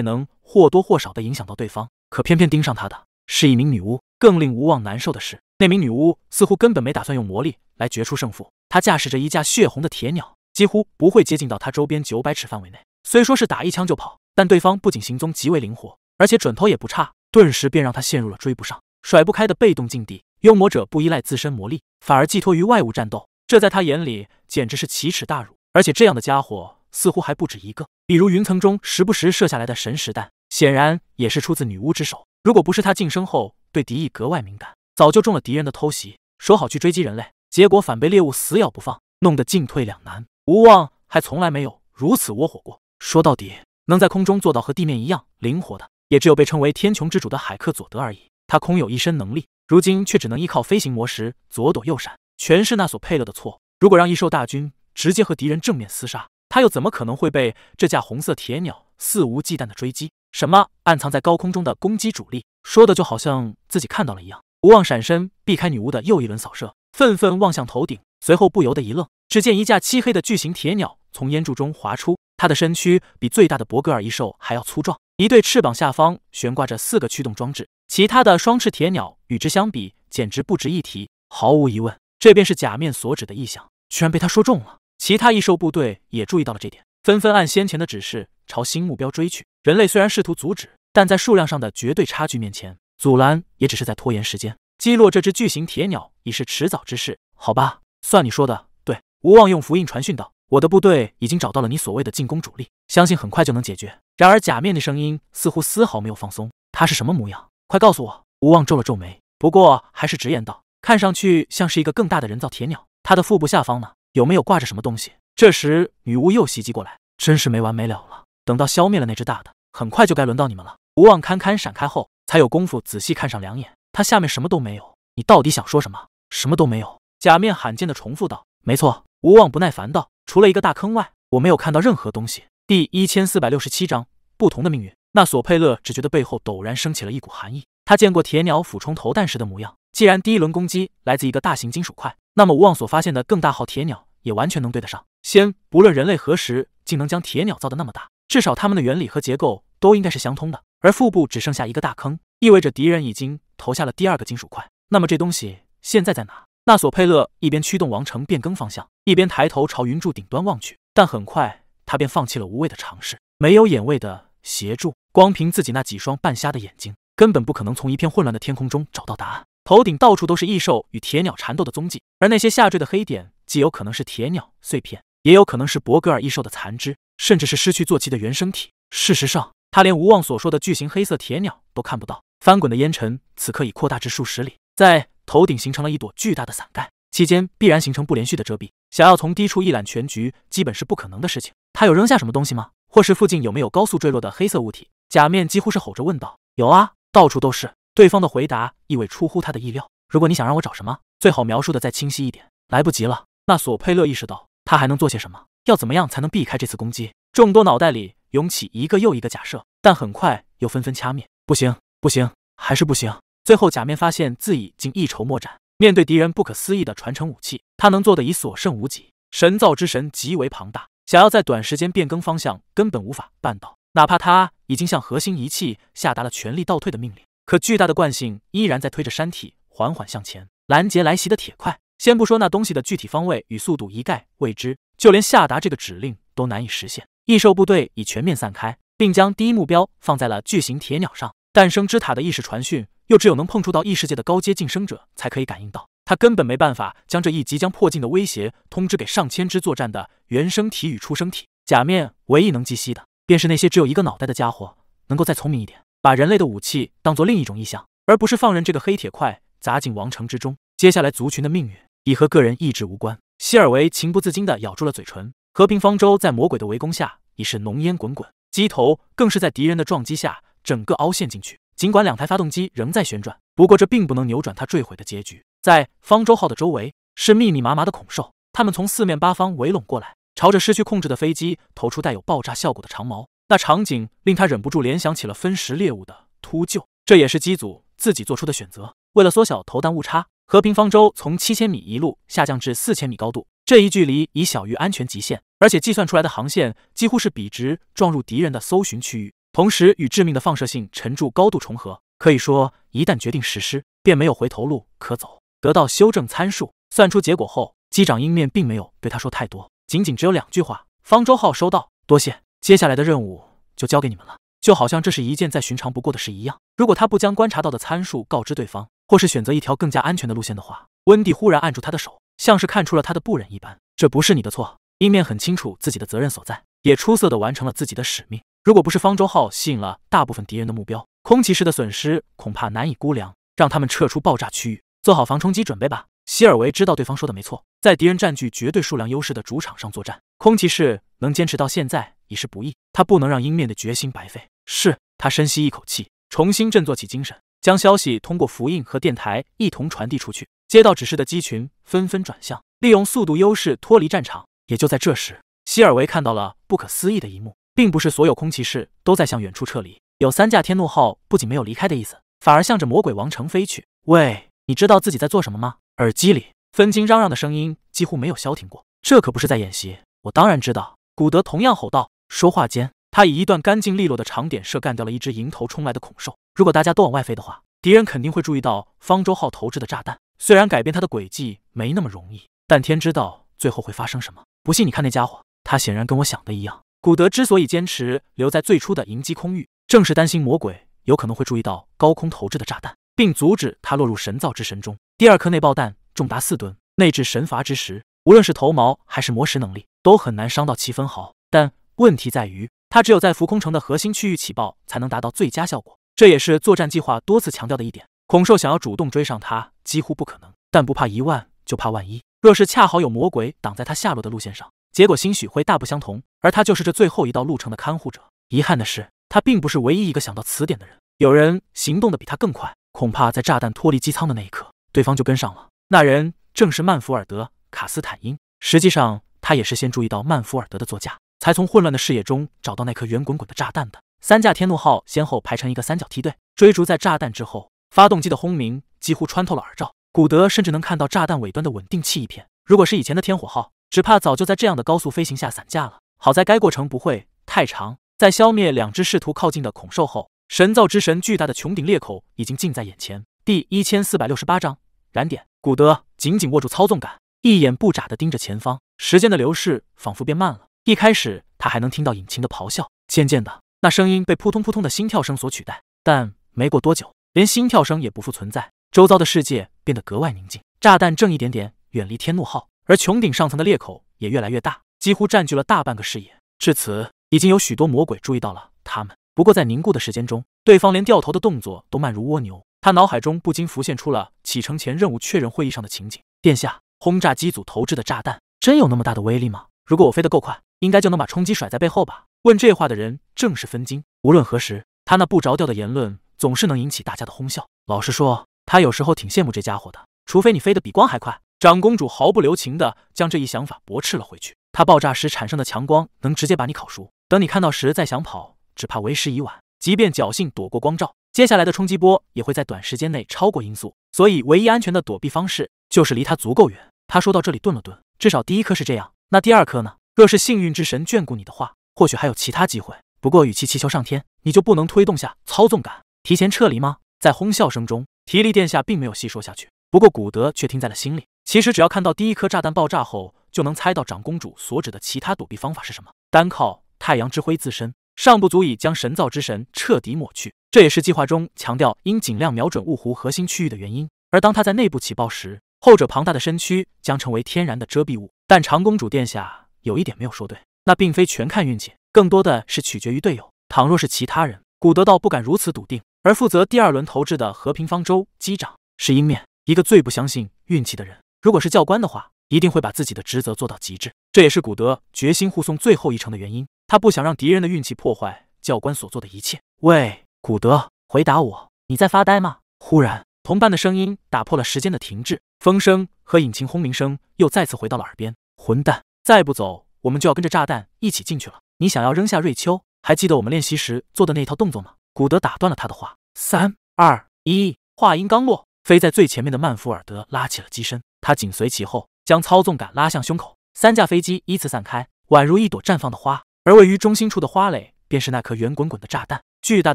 Speaker 1: 能或多或少的影响到对方。可偏偏盯上他的是一名女巫。更令吴望难受的是，那名女巫似乎根本没打算用魔力来决出胜负。她驾驶着一架血红的铁鸟，几乎不会接近到她周边九百尺范围内。虽说是打一枪就跑，但对方不仅行踪极为灵活，而且准头也不差，顿时便让他陷入了追不上、甩不开的被动境地。幽魔者不依赖自身魔力，反而寄托于外物战斗。这在他眼里简直是奇耻大辱，而且这样的家伙似乎还不止一个。比如云层中时不时射下来的神石弹，显然也是出自女巫之手。如果不是他晋升后对敌意格外敏感，早就中了敌人的偷袭，说好去追击人类，结果反被猎物死咬不放，弄得进退两难。无望还从来没有如此窝火过。说到底，能在空中做到和地面一样灵活的，也只有被称为天穹之主的海克佐德而已。他空有一身能力，如今却只能依靠飞行魔石左躲右闪。全是那所佩勒的错。如果让异兽大军直接和敌人正面厮杀，他又怎么可能会被这架红色铁鸟肆无忌惮的追击？什么暗藏在高空中的攻击主力，说的就好像自己看到了一样。吴望闪身避开女巫的又一轮扫射，愤愤望向头顶，随后不由得一愣，只见一架漆黑的巨型铁鸟从烟柱中滑出，它的身躯比最大的博格尔异兽还要粗壮，一对翅膀下方悬挂着四个驱动装置，其他的双翅铁鸟与之相比简直不值一提。毫无疑问，这便是假面所指的异象，居然被他说中了。其他异兽部队也注意到了这点，纷纷按先前的指示朝新目标追去。人类虽然试图阻止，但在数量上的绝对差距面前。阻拦也只是在拖延时间，击落这只巨型铁鸟已是迟早之事。好吧，算你说的对。吴望用符印传讯道：“我的部队已经找到了你所谓的进攻主力，相信很快就能解决。”然而假面的声音似乎丝毫没有放松。他是什么模样？快告诉我！吴望皱了皱眉，不过还是直言道：“看上去像是一个更大的人造铁鸟。它的腹部下方呢，有没有挂着什么东西？”这时女巫又袭击过来，真是没完没了了。等到消灭了那只大的，很快就该轮到你们了。吴望堪堪闪开后。才有功夫仔细看上两眼，他下面什么都没有。你到底想说什么？什么都没有。假面罕见的重复道：“没错。”吴望不耐烦道：“除了一个大坑外，我没有看到任何东西。”第一千四百六十七章不同的命运。那索佩勒只觉得背后陡然升起了一股寒意。他见过铁鸟俯冲投弹时的模样。既然第一轮攻击来自一个大型金属块，那么吴望所发现的更大号铁鸟也完全能对得上。先不论人类何时竟能将铁鸟造的那么大，至少它们的原理和结构都应该是相通的。而腹部只剩下一个大坑，意味着敌人已经投下了第二个金属块。那么这东西现在在哪？纳索佩勒一边驱动王城变更方向，一边抬头朝云柱顶端望去。但很快他便放弃了无谓的尝试，没有眼位的协助，光凭自己那几双半瞎的眼睛，根本不可能从一片混乱的天空中找到答案。头顶到处都是异兽与铁鸟缠斗的踪迹，而那些下坠的黑点，极有可能是铁鸟碎片，也有可能是博格尔异兽的残肢，甚至是失去坐骑的原生体。事实上，他连吴望所说的巨型黑色铁鸟都看不到，翻滚的烟尘此刻已扩大至数十里，在头顶形成了一朵巨大的伞盖，期间必然形成不连续的遮蔽，想要从低处一览全局，基本是不可能的事情。他有扔下什么东西吗？或是附近有没有高速坠落的黑色物体？假面几乎是吼着问道。有啊，到处都是。对方的回答意味出乎他的意料。如果你想让我找什么，最好描述的再清晰一点。来不及了。那索佩勒意识到他还能做些什么，要怎么样才能避开这次攻击？众多脑袋里。涌起一个又一个假设，但很快又纷纷掐灭。不行，不行，还是不行。最后，假面发现自己竟一筹莫展。面对敌人不可思议的传承武器，他能做的已所剩无几。神造之神极为庞大，想要在短时间变更方向，根本无法办到。哪怕他已经向核心仪器下达了全力倒退的命令，可巨大的惯性依然在推着山体缓缓向前，拦截来袭的铁块。先不说那东西的具体方位与速度一概未知，就连下达这个指令都难以实现。异兽部队已全面散开，并将第一目标放在了巨型铁鸟上。诞生之塔的意识传讯，又只有能碰触到异世界的高阶晋升者才可以感应到。他根本没办法将这一即将迫近的威胁通知给上千只作战的原生体与出生体。假面唯一能记息的，便是那些只有一个脑袋的家伙，能够再聪明一点，把人类的武器当做另一种意象，而不是放任这个黑铁块砸进王城之中。接下来族群的命运已和个人意志无关。希尔维情不自禁地咬住了嘴唇。和平方舟在魔鬼的围攻下已是浓烟滚滚，机头更是在敌人的撞击下整个凹陷进去。尽管两台发动机仍在旋转，不过这并不能扭转它坠毁的结局。在方舟号的周围是密密麻麻的恐兽，它们从四面八方围拢过来，朝着失去控制的飞机投出带有爆炸效果的长矛。那场景令他忍不住联想起了分食猎物的秃鹫，这也是机组自己做出的选择。为了缩小投弹误差，和平方舟从七千米一路下降至四千米高度。这一距离已小于安全极限，而且计算出来的航线几乎是笔直撞入敌人的搜寻区域，同时与致命的放射性沉柱高度重合。可以说，一旦决定实施，便没有回头路可走。得到修正参数，算出结果后，机长英面并没有对他说太多，仅仅只有两句话：“方舟号收到，多谢。接下来的任务就交给你们了。”就好像这是一件再寻常不过的事一样。如果他不将观察到的参数告知对方，或是选择一条更加安全的路线的话，温蒂忽然按住他的手。像是看出了他的不忍一般，这不是你的错。鹰面很清楚自己的责任所在，也出色的完成了自己的使命。如果不是方舟号吸引了大部分敌人的目标，空骑士的损失恐怕难以估量。让他们撤出爆炸区域，做好防冲击准备吧。希尔维知道对方说的没错，在敌人占据绝对数量优势的主场上作战，空骑士能坚持到现在已是不易。他不能让鹰面的决心白费。是他深吸一口气，重新振作起精神，将消息通过符印和电台一同传递出去。接到指示的机群纷纷转向，利用速度优势脱离战场。也就在这时，希尔维看到了不可思议的一幕，并不是所有空骑士都在向远处撤离，有三架天怒号不仅没有离开的意思，反而向着魔鬼王城飞去。喂，你知道自己在做什么吗？耳机里分金嚷嚷的声音几乎没有消停过。这可不是在演习，我当然知道。古德同样吼道。说话间，他以一段干净利落的长点射干掉了一只迎头冲来的恐兽。如果大家都往外飞的话，敌人肯定会注意到方舟号投掷的炸弹。虽然改变它的轨迹没那么容易，但天知道最后会发生什么。不信你看那家伙，他显然跟我想的一样。古德之所以坚持留在最初的迎击空域，正是担心魔鬼有可能会注意到高空投掷的炸弹，并阻止他落入神造之神中。第二颗内爆弹重达四吨，内置神罚之时，无论是头毛还是魔石能力，都很难伤到其分毫。但问题在于，它只有在浮空城的核心区域起爆，才能达到最佳效果。这也是作战计划多次强调的一点。恐兽想要主动追上他，几乎不可能。但不怕一万，就怕万一。若是恰好有魔鬼挡在他下落的路线上，结果兴许会大不相同。而他就是这最后一道路程的看护者。遗憾的是，他并不是唯一一个想到此点的人。有人行动的比他更快，恐怕在炸弹脱离机舱的那一刻，对方就跟上了。那人正是曼福尔德·卡斯坦因。实际上，他也是先注意到曼福尔德的座驾。才从混乱的视野中找到那颗圆滚滚的炸弹的。三架天怒号先后排成一个三角梯队，追逐在炸弹之后。发动机的轰鸣几乎穿透了耳罩，古德甚至能看到炸弹尾端的稳定器一片。如果是以前的天火号，只怕早就在这样的高速飞行下散架了。好在该过程不会太长。在消灭两只试图靠近的恐兽后，神造之神巨大的穹顶裂口已经近在眼前。第一千四百六十八章燃点。古德紧紧握住操纵杆，一眼不眨地盯着前方。时间的流逝仿佛变慢了。一开始他还能听到引擎的咆哮，渐渐的那声音被扑通扑通的心跳声所取代。但没过多久，连心跳声也不复存在，周遭的世界变得格外宁静。炸弹正一点点远离天怒号，而穹顶上层的裂口也越来越大，几乎占据了大半个视野。至此，已经有许多魔鬼注意到了他们。不过在凝固的时间中，对方连掉头的动作都慢如蜗牛。他脑海中不禁浮现出了启程前任务确认会议上的情景：殿下，轰炸机组投掷的炸弹真有那么大的威力吗？如果我飞得够快。应该就能把冲击甩在背后吧？问这话的人正是分金。无论何时，他那不着调的言论总是能引起大家的哄笑。老实说，他有时候挺羡慕这家伙的。除非你飞得比光还快。长公主毫不留情地将这一想法驳斥了回去。它爆炸时产生的强光能直接把你烤熟，等你看到时再想跑，只怕为时已晚。即便侥幸躲过光照，接下来的冲击波也会在短时间内超过音速。所以，唯一安全的躲避方式就是离它足够远。他说到这里顿了顿，至少第一颗是这样。那第二颗呢？若是幸运之神眷顾你的话，或许还有其他机会。不过，与其祈求上天，你就不能推动下操纵杆，提前撤离吗？在哄笑声中，提利殿下并没有细说下去。不过，古德却听在了心里。其实，只要看到第一颗炸弹爆炸后，就能猜到长公主所指的其他躲避方法是什么。单靠太阳之辉自身，尚不足以将神造之神彻底抹去。这也是计划中强调应尽量瞄准雾湖核心区域的原因。而当他在内部起爆时，后者庞大的身躯将成为天然的遮蔽物。但长公主殿下。有一点没有说对，那并非全看运气，更多的是取决于队友。倘若是其他人，古德倒不敢如此笃定。而负责第二轮投掷的和平方舟机长是鹰面，一个最不相信运气的人。如果是教官的话，一定会把自己的职责做到极致。这也是古德决心护送最后一程的原因。他不想让敌人的运气破坏教官所做的一切。喂，古德，回答我，你在发呆吗？忽然，同伴的声音打破了时间的停滞，风声和引擎轰鸣声又再次回到了耳边。混蛋！再不走，我们就要跟着炸弹一起进去了。你想要扔下瑞秋？还记得我们练习时做的那套动作吗？古德打断了他的话。三二一，话音刚落，飞在最前面的曼福尔德拉起了机身，他紧随其后，将操纵杆拉向胸口。三架飞机依次散开，宛如一朵绽放的花。而位于中心处的花蕾，便是那颗圆滚滚的炸弹。巨大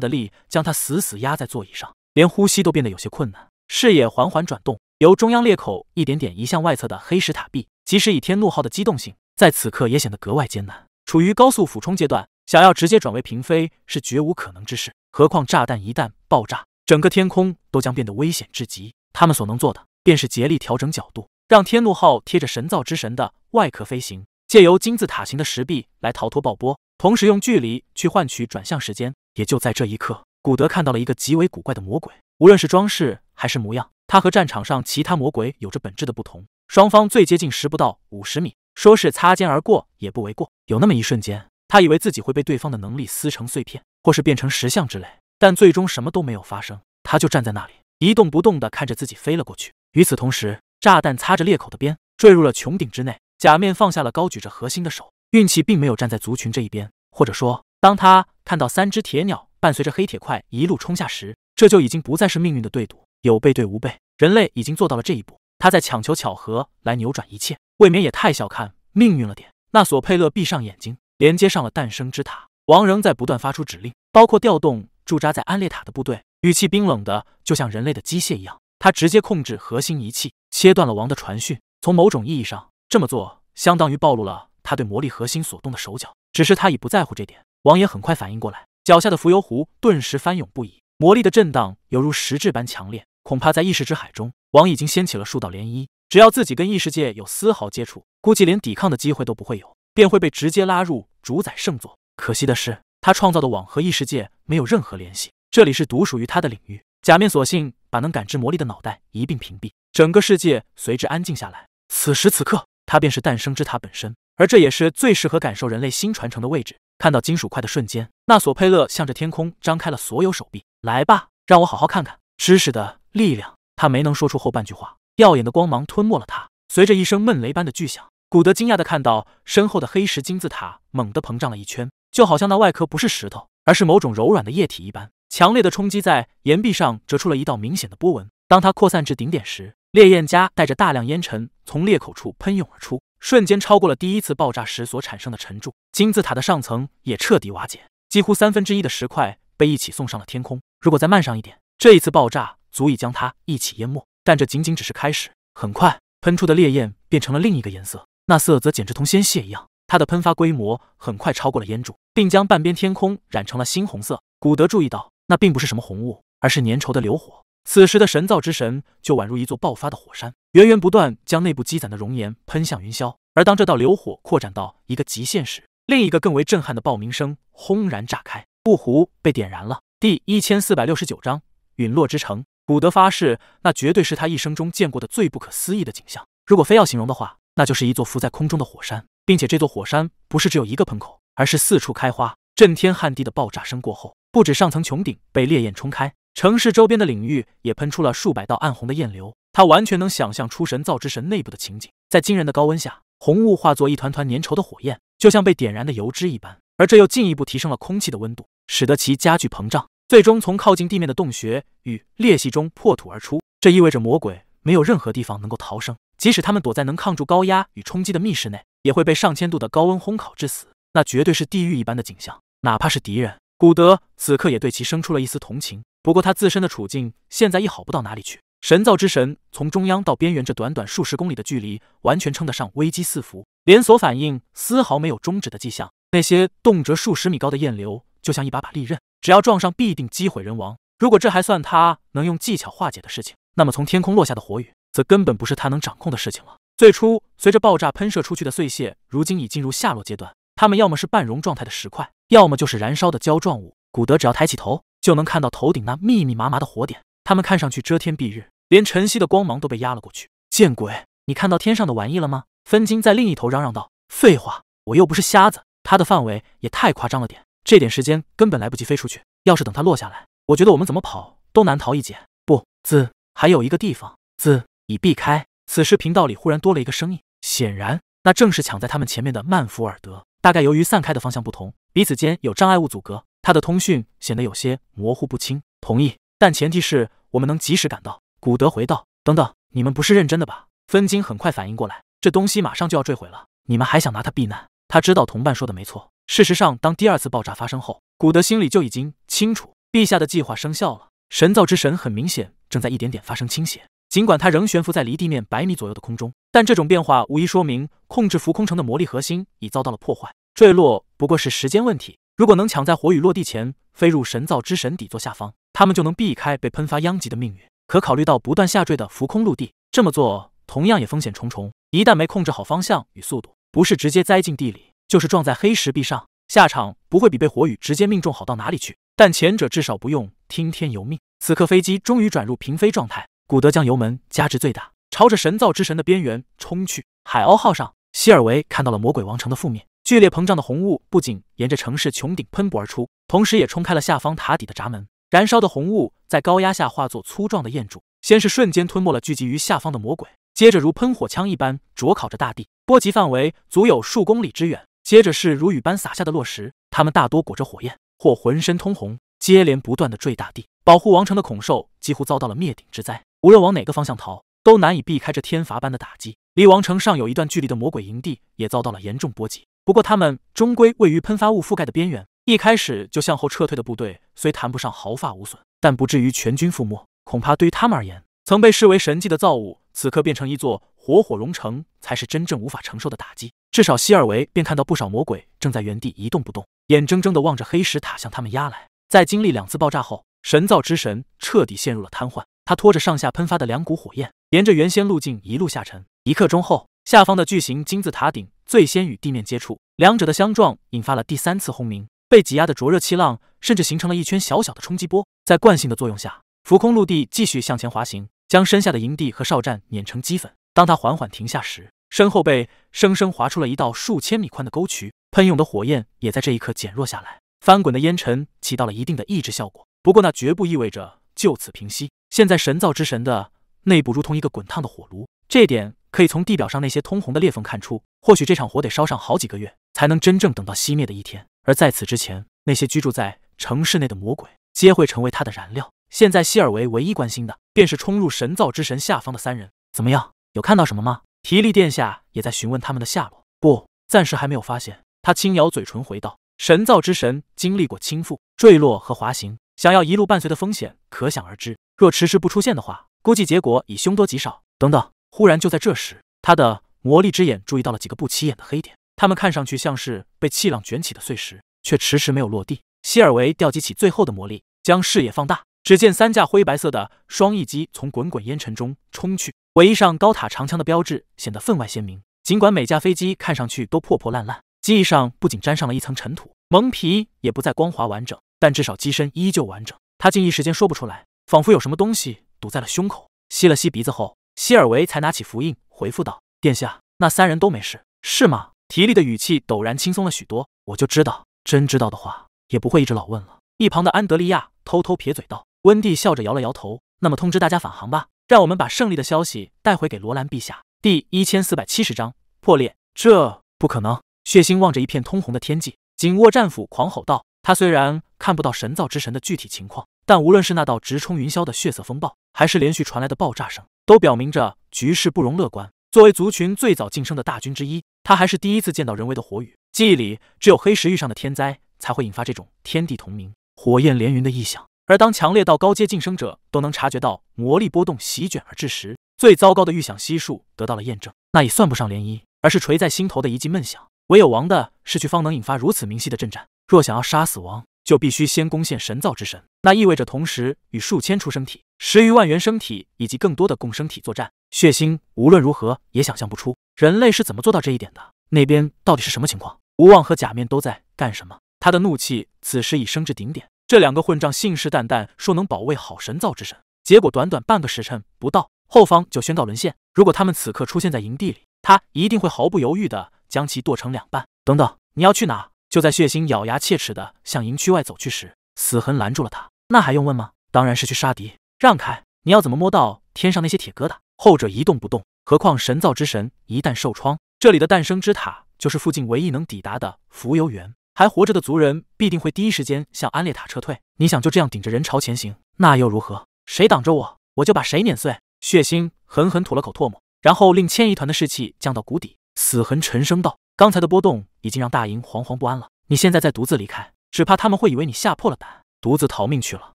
Speaker 1: 的力将他死死压在座椅上，连呼吸都变得有些困难。视野缓缓转动，由中央裂口一点点移向外侧的黑石塔壁。即使以天怒号的机动性，在此刻也显得格外艰难。处于高速俯冲阶段，想要直接转为平飞是绝无可能之事。何况炸弹一旦爆炸，整个天空都将变得危险至极。他们所能做的，便是竭力调整角度，让天怒号贴着神造之神的外壳飞行，借由金字塔形的石壁来逃脱爆波，同时用距离去换取转向时间。也就在这一刻，古德看到了一个极为古怪的魔鬼。无论是装饰还是模样，它和战场上其他魔鬼有着本质的不同。双方最接近时不到五十米。说是擦肩而过也不为过。有那么一瞬间，他以为自己会被对方的能力撕成碎片，或是变成石像之类，但最终什么都没有发生。他就站在那里，一动不动地看着自己飞了过去。与此同时，炸弹擦着裂口的边坠入了穹顶之内。假面放下了高举着核心的手，运气并没有站在族群这一边，或者说，当他看到三只铁鸟伴随着黑铁块一路冲下时，这就已经不再是命运的对赌，有备对无备，人类已经做到了这一步。他在强求巧合来扭转一切，未免也太小看命运了点。那索佩勒闭上眼睛，连接上了诞生之塔。王仍在不断发出指令，包括调动驻扎在安列塔的部队，语气冰冷的，就像人类的机械一样。他直接控制核心仪器，切断了王的传讯。从某种意义上，这么做相当于暴露了他对魔力核心所动的手脚。只是他已不在乎这点。王也很快反应过来，脚下的浮游湖顿时翻涌不已，魔力的震荡犹如实质般强烈。恐怕在意识之海中。王已经掀起了数道涟漪，只要自己跟异世界有丝毫接触，估计连抵抗的机会都不会有，便会被直接拉入主宰圣座。可惜的是，他创造的网和异世界没有任何联系，这里是独属于他的领域。假面索性把能感知魔力的脑袋一并屏蔽，整个世界随之安静下来。此时此刻，他便是诞生之塔本身，而这也是最适合感受人类新传承的位置。看到金属块的瞬间，纳索佩勒向着天空张开了所有手臂，来吧，让我好好看看知识的力量。他没能说出后半句话，耀眼的光芒吞没了他。随着一声闷雷般的巨响，古德惊讶地看到身后的黑石金字塔猛地膨胀了一圈，就好像那外壳不是石头，而是某种柔软的液体一般。强烈的冲击在岩壁上折出了一道明显的波纹。当它扩散至顶点时，烈焰夹带着大量烟尘从裂口处喷涌而出，瞬间超过了第一次爆炸时所产生的沉柱。金字塔的上层也彻底瓦解，几乎三分之一的石块被一起送上了天空。如果再慢上一点，这一次爆炸。足以将它一起淹没，但这仅仅只是开始。很快，喷出的烈焰变成了另一个颜色，那色则简直同鲜血一样。它的喷发规模很快超过了烟柱，并将半边天空染成了猩红色。古德注意到，那并不是什么红雾，而是粘稠的流火。此时的神造之神就宛如一座爆发的火山，源源不断将内部积攒的熔岩喷向云霄。而当这道流火扩展到一个极限时，另一个更为震撼的爆鸣声轰然炸开，雾湖被点燃了。第一千四百六十九章陨落之城。古德发誓，那绝对是他一生中见过的最不可思议的景象。如果非要形容的话，那就是一座浮在空中的火山，并且这座火山不是只有一个喷口，而是四处开花。震天撼地的爆炸声过后，不止上层穹顶被烈焰冲开，城市周边的领域也喷出了数百道暗红的焰流。他完全能想象出神造之神内部的情景，在惊人的高温下，红雾化作一团团粘稠的火焰，就像被点燃的油脂一般，而这又进一步提升了空气的温度，使得其加剧膨胀。最终从靠近地面的洞穴与裂隙中破土而出，这意味着魔鬼没有任何地方能够逃生，即使他们躲在能抗住高压与冲击的密室内，也会被上千度的高温烘烤致死。那绝对是地狱一般的景象。哪怕是敌人，古德此刻也对其生出了一丝同情。不过他自身的处境现在亦好不到哪里去。神造之神从中央到边缘这短短数十公里的距离，完全称得上危机四伏，连锁反应丝毫没有终止的迹象。那些动辄数十米高的焰流，就像一把把利刃。只要撞上，必定机毁人亡。如果这还算他能用技巧化解的事情，那么从天空落下的火雨，则根本不是他能掌控的事情了。最初，随着爆炸喷射出去的碎屑，如今已进入下落阶段。它们要么是半熔状态的石块，要么就是燃烧的胶状物。古德只要抬起头，就能看到头顶那密密麻麻的火点。它们看上去遮天蔽日，连晨曦的光芒都被压了过去。见鬼！你看到天上的玩意了吗？分金在另一头嚷嚷道：“废话，我又不是瞎子。他的范围也太夸张了点。”这点时间根本来不及飞出去。要是等它落下来，我觉得我们怎么跑都难逃一劫。不，兹，还有一个地方，兹已避开。此时频道里忽然多了一个声音，显然那正是抢在他们前面的曼福尔德。大概由于散开的方向不同，彼此间有障碍物阻隔，他的通讯显得有些模糊不清。同意，但前提是我们能及时赶到。古德回道：“等等，你们不是认真的吧？”分金很快反应过来，这东西马上就要坠毁了，你们还想拿它避难？他知道同伴说的没错。事实上，当第二次爆炸发生后，古德心里就已经清楚，陛下的计划生效了。神造之神很明显正在一点点发生倾斜，尽管他仍悬浮在离地面百米左右的空中，但这种变化无疑说明控制浮空城的魔力核心已遭到了破坏，坠落不过是时间问题。如果能抢在火雨落地前飞入神造之神底座下方，他们就能避开被喷发殃及的命运。可考虑到不断下坠的浮空陆地，这么做同样也风险重重。一旦没控制好方向与速度，不是直接栽进地里。就是撞在黑石壁上，下场不会比被火雨直接命中好到哪里去。但前者至少不用听天由命。此刻飞机终于转入平飞状态，古德将油门加至最大，朝着神造之神的边缘冲去。海鸥号上，希尔维看到了魔鬼王城的覆灭，剧烈膨胀的红雾不仅沿着城市穹顶喷薄而出，同时也冲开了下方塔底的闸门。燃烧的红雾在高压下化作粗壮的焰柱，先是瞬间吞没了聚集于下方的魔鬼，接着如喷火枪一般灼烤着大地，波及范围足有数公里之远。接着是如雨般洒下的落石，它们大多裹着火焰，或浑身通红，接连不断的坠大地。保护王城的孔兽几乎遭到了灭顶之灾，无论往哪个方向逃，都难以避开这天罚般的打击。离王城上有一段距离的魔鬼营地也遭到了严重波及。不过他们终归位于喷发物覆盖的边缘，一开始就向后撤退的部队虽谈不上毫发无损，但不至于全军覆没。恐怕对于他们而言，曾被视为神迹的造物，此刻变成一座活火熔城，才是真正无法承受的打击。至少希尔维便看到不少魔鬼正在原地一动不动，眼睁睁地望着黑石塔向他们压来。在经历两次爆炸后，神造之神彻底陷入了瘫痪。他拖着上下喷发的两股火焰，沿着原先路径一路下沉。一刻钟后，下方的巨型金字塔顶最先与地面接触，两者的相撞引发了第三次轰鸣。被挤压的灼热气浪甚至形成了一圈小小的冲击波，在惯性的作用下，浮空陆地继续向前滑行，将身下的营地和哨站碾成齑粉。当他缓缓停下时，身后被生生划出了一道数千米宽的沟渠，喷涌的火焰也在这一刻减弱下来。翻滚的烟尘起到了一定的抑制效果，不过那绝不意味着就此平息。现在神造之神的内部如同一个滚烫的火炉，这点可以从地表上那些通红的裂缝看出。或许这场火得烧上好几个月，才能真正等到熄灭的一天。而在此之前，那些居住在城市内的魔鬼皆会成为他的燃料。现在希尔维唯一关心的便是冲入神造之神下方的三人。怎么样？有看到什么吗？提利殿下也在询问他们的下落。不，暂时还没有发现。他轻咬嘴唇回道。神造之神经历过倾覆、坠落和滑行，想要一路伴随的风险可想而知。若迟迟不出现的话，估计结果已凶多吉少。等等，忽然就在这时，他的魔力之眼注意到了几个不起眼的黑点，他们看上去像是被气浪卷起的碎石，却迟迟没有落地。希尔维调集起最后的魔力，将视野放大，只见三架灰白色的双翼机从滚滚烟尘中冲去，尾翼上高塔长枪的标志显得分外鲜明。尽管每架飞机看上去都破破烂烂。机翼上不仅沾上了一层尘土，蒙皮也不再光滑完整，但至少机身依旧完整。他竟一时间说不出来，仿佛有什么东西堵在了胸口。吸了吸鼻子后，希尔维才拿起符印，回复道：“殿下，那三人都没事，是吗？”提利的语气陡然轻松了许多。我就知道，真知道的话，也不会一直老问了。一旁的安德利亚偷偷撇嘴道。温蒂笑着摇了摇头。那么通知大家返航吧，让我们把胜利的消息带回给罗兰陛下。第一千四百七十章破裂。这不可能。血腥望着一片通红的天际，紧握战斧，狂吼道：“他虽然看不到神造之神的具体情况，但无论是那道直冲云霄的血色风暴，还是连续传来的爆炸声，都表明着局势不容乐观。作为族群最早晋升的大军之一，他还是第一次见到人为的火雨。记忆里，只有黑石域上的天灾才会引发这种天地同鸣、火焰连云的异象。而当强烈到高阶晋升者都能察觉到魔力波动席卷而至时，最糟糕的预想悉数得到了验证。那已算不上涟漪，而是垂在心头的一记闷响。”唯有王的逝去，方能引发如此明晰的震颤。若想要杀死王，就必须先攻陷神造之神，那意味着同时与数千出生体、十余万原生体以及更多的共生体作战。血腥无论如何也想象不出人类是怎么做到这一点的。那边到底是什么情况？无望和假面都在干什么？他的怒气此时已升至顶点。这两个混账信誓旦旦说能保卫好神造之神，结果短短半个时辰不到，后方就宣告沦陷。如果他们此刻出现在营地里，他一定会毫不犹豫的。将其剁成两半。等等，你要去哪？就在血腥咬牙切齿的向营区外走去时，死痕拦住了他。那还用问吗？当然是去杀敌。让开！你要怎么摸到天上那些铁疙瘩？后者一动不动。何况神造之神一旦受创，这里的诞生之塔就是附近唯一能抵达的浮游园。还活着的族人必定会第一时间向安列塔撤退。你想就这样顶着人潮前行，那又如何？谁挡着我，我就把谁碾碎。血腥狠狠吐了口唾沫，然后令千亿团的士气降到谷底。死痕沉声道：“刚才的波动已经让大营惶惶不安了。你现在再独自离开，只怕他们会以为你吓破了胆，独自逃命去了。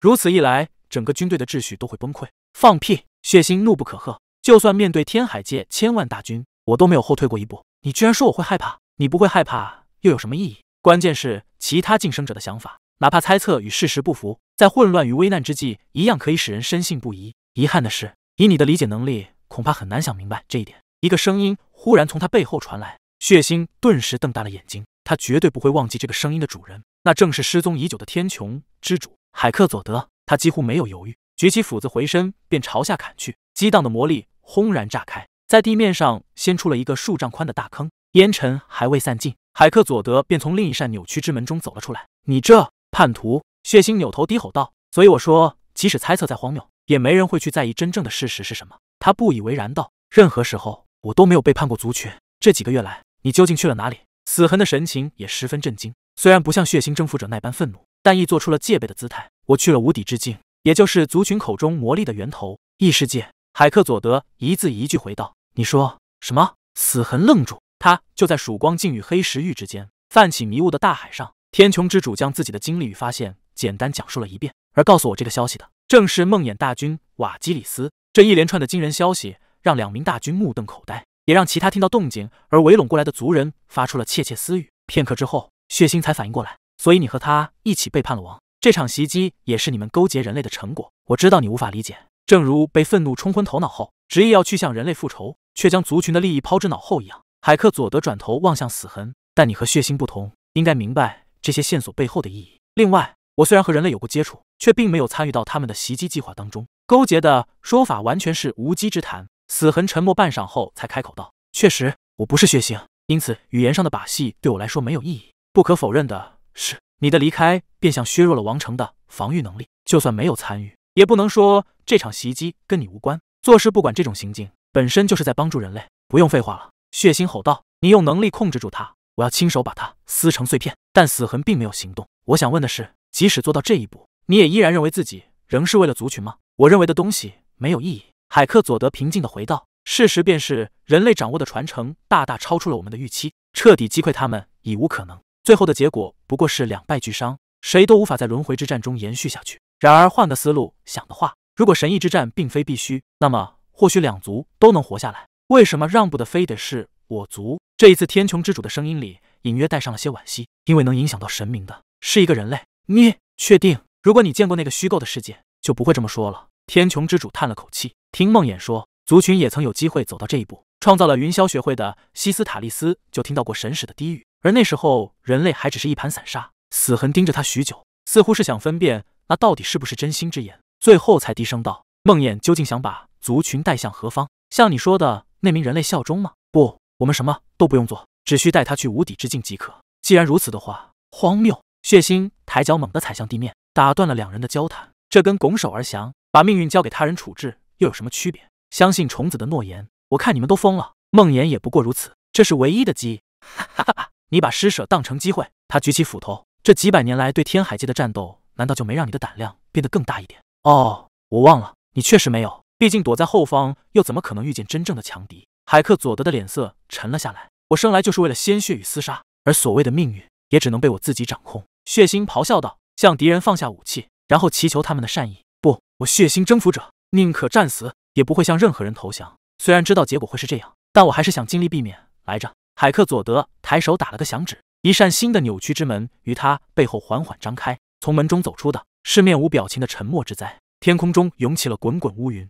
Speaker 1: 如此一来，整个军队的秩序都会崩溃。”放屁！血腥怒不可遏。就算面对天海界千万大军，我都没有后退过一步。你居然说我会害怕？你不会害怕又有什么意义？关键是其他晋升者的想法，哪怕猜测与事实不符，在混乱与危难之际，一样可以使人深信不疑。遗憾的是，以你的理解能力，恐怕很难想明白这一点。一个声音忽然从他背后传来，血腥顿时瞪大了眼睛。他绝对不会忘记这个声音的主人，那正是失踪已久的天穹之主海克佐德。他几乎没有犹豫，举起斧子回身便朝下砍去。激荡的魔力轰然炸开，在地面上掀出了一个数丈宽的大坑。烟尘还未散尽，海克佐德便从另一扇扭曲之门中走了出来。你这叛徒！血腥扭头低吼道。所以我说，即使猜测再荒谬，也没人会去在意真正的事实是什么。他不以为然道。任何时候。我都没有背叛过族群。这几个月来，你究竟去了哪里？死痕的神情也十分震惊，虽然不像血腥征服者那般愤怒，但亦做出了戒备的姿态。我去了无底之境，也就是族群口中魔力的源头异世界。海克佐德一字一句回道：“你说什么？”死痕愣住，他就在曙光镜与黑石域之间泛起迷雾的大海上。天穹之主将自己的经历与发现简单讲述了一遍，而告诉我这个消息的正是梦魇大军瓦基里斯。这一连串的惊人消息让两名大军目瞪口呆，也让其他听到动静而围拢过来的族人发出了窃窃私语。片刻之后，血腥才反应过来，所以你和他一起背叛了王。这场袭击也是你们勾结人类的成果。我知道你无法理解，正如被愤怒冲昏头脑后，执意要去向人类复仇，却将族群的利益抛之脑后一样。海克佐德转头望向死痕，但你和血腥不同，应该明白。这些线索背后的意义。另外，我虽然和人类有过接触，却并没有参与到他们的袭击计划当中。勾结的说法完全是无稽之谈。死痕沉默半晌后，才开口道：“确实，我不是血腥，因此语言上的把戏对我来说没有意义。不可否认的是，你的离开变相削弱了王城的防御能力。就算没有参与，也不能说这场袭击跟你无关。做事不管这种行径，本身就是在帮助人类。不用废话了。”血腥吼道：“你用能力控制住他。”我要亲手把它撕成碎片，但死痕并没有行动。我想问的是，即使做到这一步，你也依然认为自己仍是为了族群吗？我认为的东西没有意义。海克佐德平静地回道：“事实便是，人类掌握的传承大大超出了我们的预期，彻底击溃他们已无可能。最后的结果不过是两败俱伤，谁都无法在轮回之战中延续下去。然而，换个思路想的话，如果神域之战并非必须，那么或许两族都能活下来。为什么让步的非得是我族？”这一次，天穹之主的声音里隐约带上了些惋惜，因为能影响到神明的是一个人类。你确定？如果你见过那个虚构的世界，就不会这么说了。天穹之主叹了口气，听梦魇说，族群也曾有机会走到这一步。创造了云霄学会的西斯塔利斯就听到过神使的低语，而那时候人类还只是一盘散沙。死痕盯着他许久，似乎是想分辨那到底是不是真心之言，最后才低声道：“梦魇究竟想把族群带向何方？像你说的那名人类效忠吗？不。”我们什么都不用做，只需带他去无底之境即可。既然如此的话，荒谬！血腥抬脚猛地踩向地面，打断了两人的交谈。这跟拱手而降，把命运交给他人处置又有什么区别？相信虫子的诺言，我看你们都疯了。梦魇也不过如此，这是唯一的机。哈哈哈！你把施舍当成机会。他举起斧头，这几百年来对天海界的战斗，难道就没让你的胆量变得更大一点？哦，我忘了，你确实没有。毕竟躲在后方，又怎么可能遇见真正的强敌？海克佐德的脸色沉了下来。我生来就是为了鲜血与厮杀，而所谓的命运也只能被我自己掌控。血腥咆哮道：“向敌人放下武器，然后祈求他们的善意。不，我血腥征服者宁可战死，也不会向任何人投降。虽然知道结果会是这样，但我还是想尽力避免。来着。”海克佐德抬手打了个响指，一扇新的扭曲之门于他背后缓缓张开。从门中走出的是面无表情的沉默之灾。天空中涌起了滚滚乌云。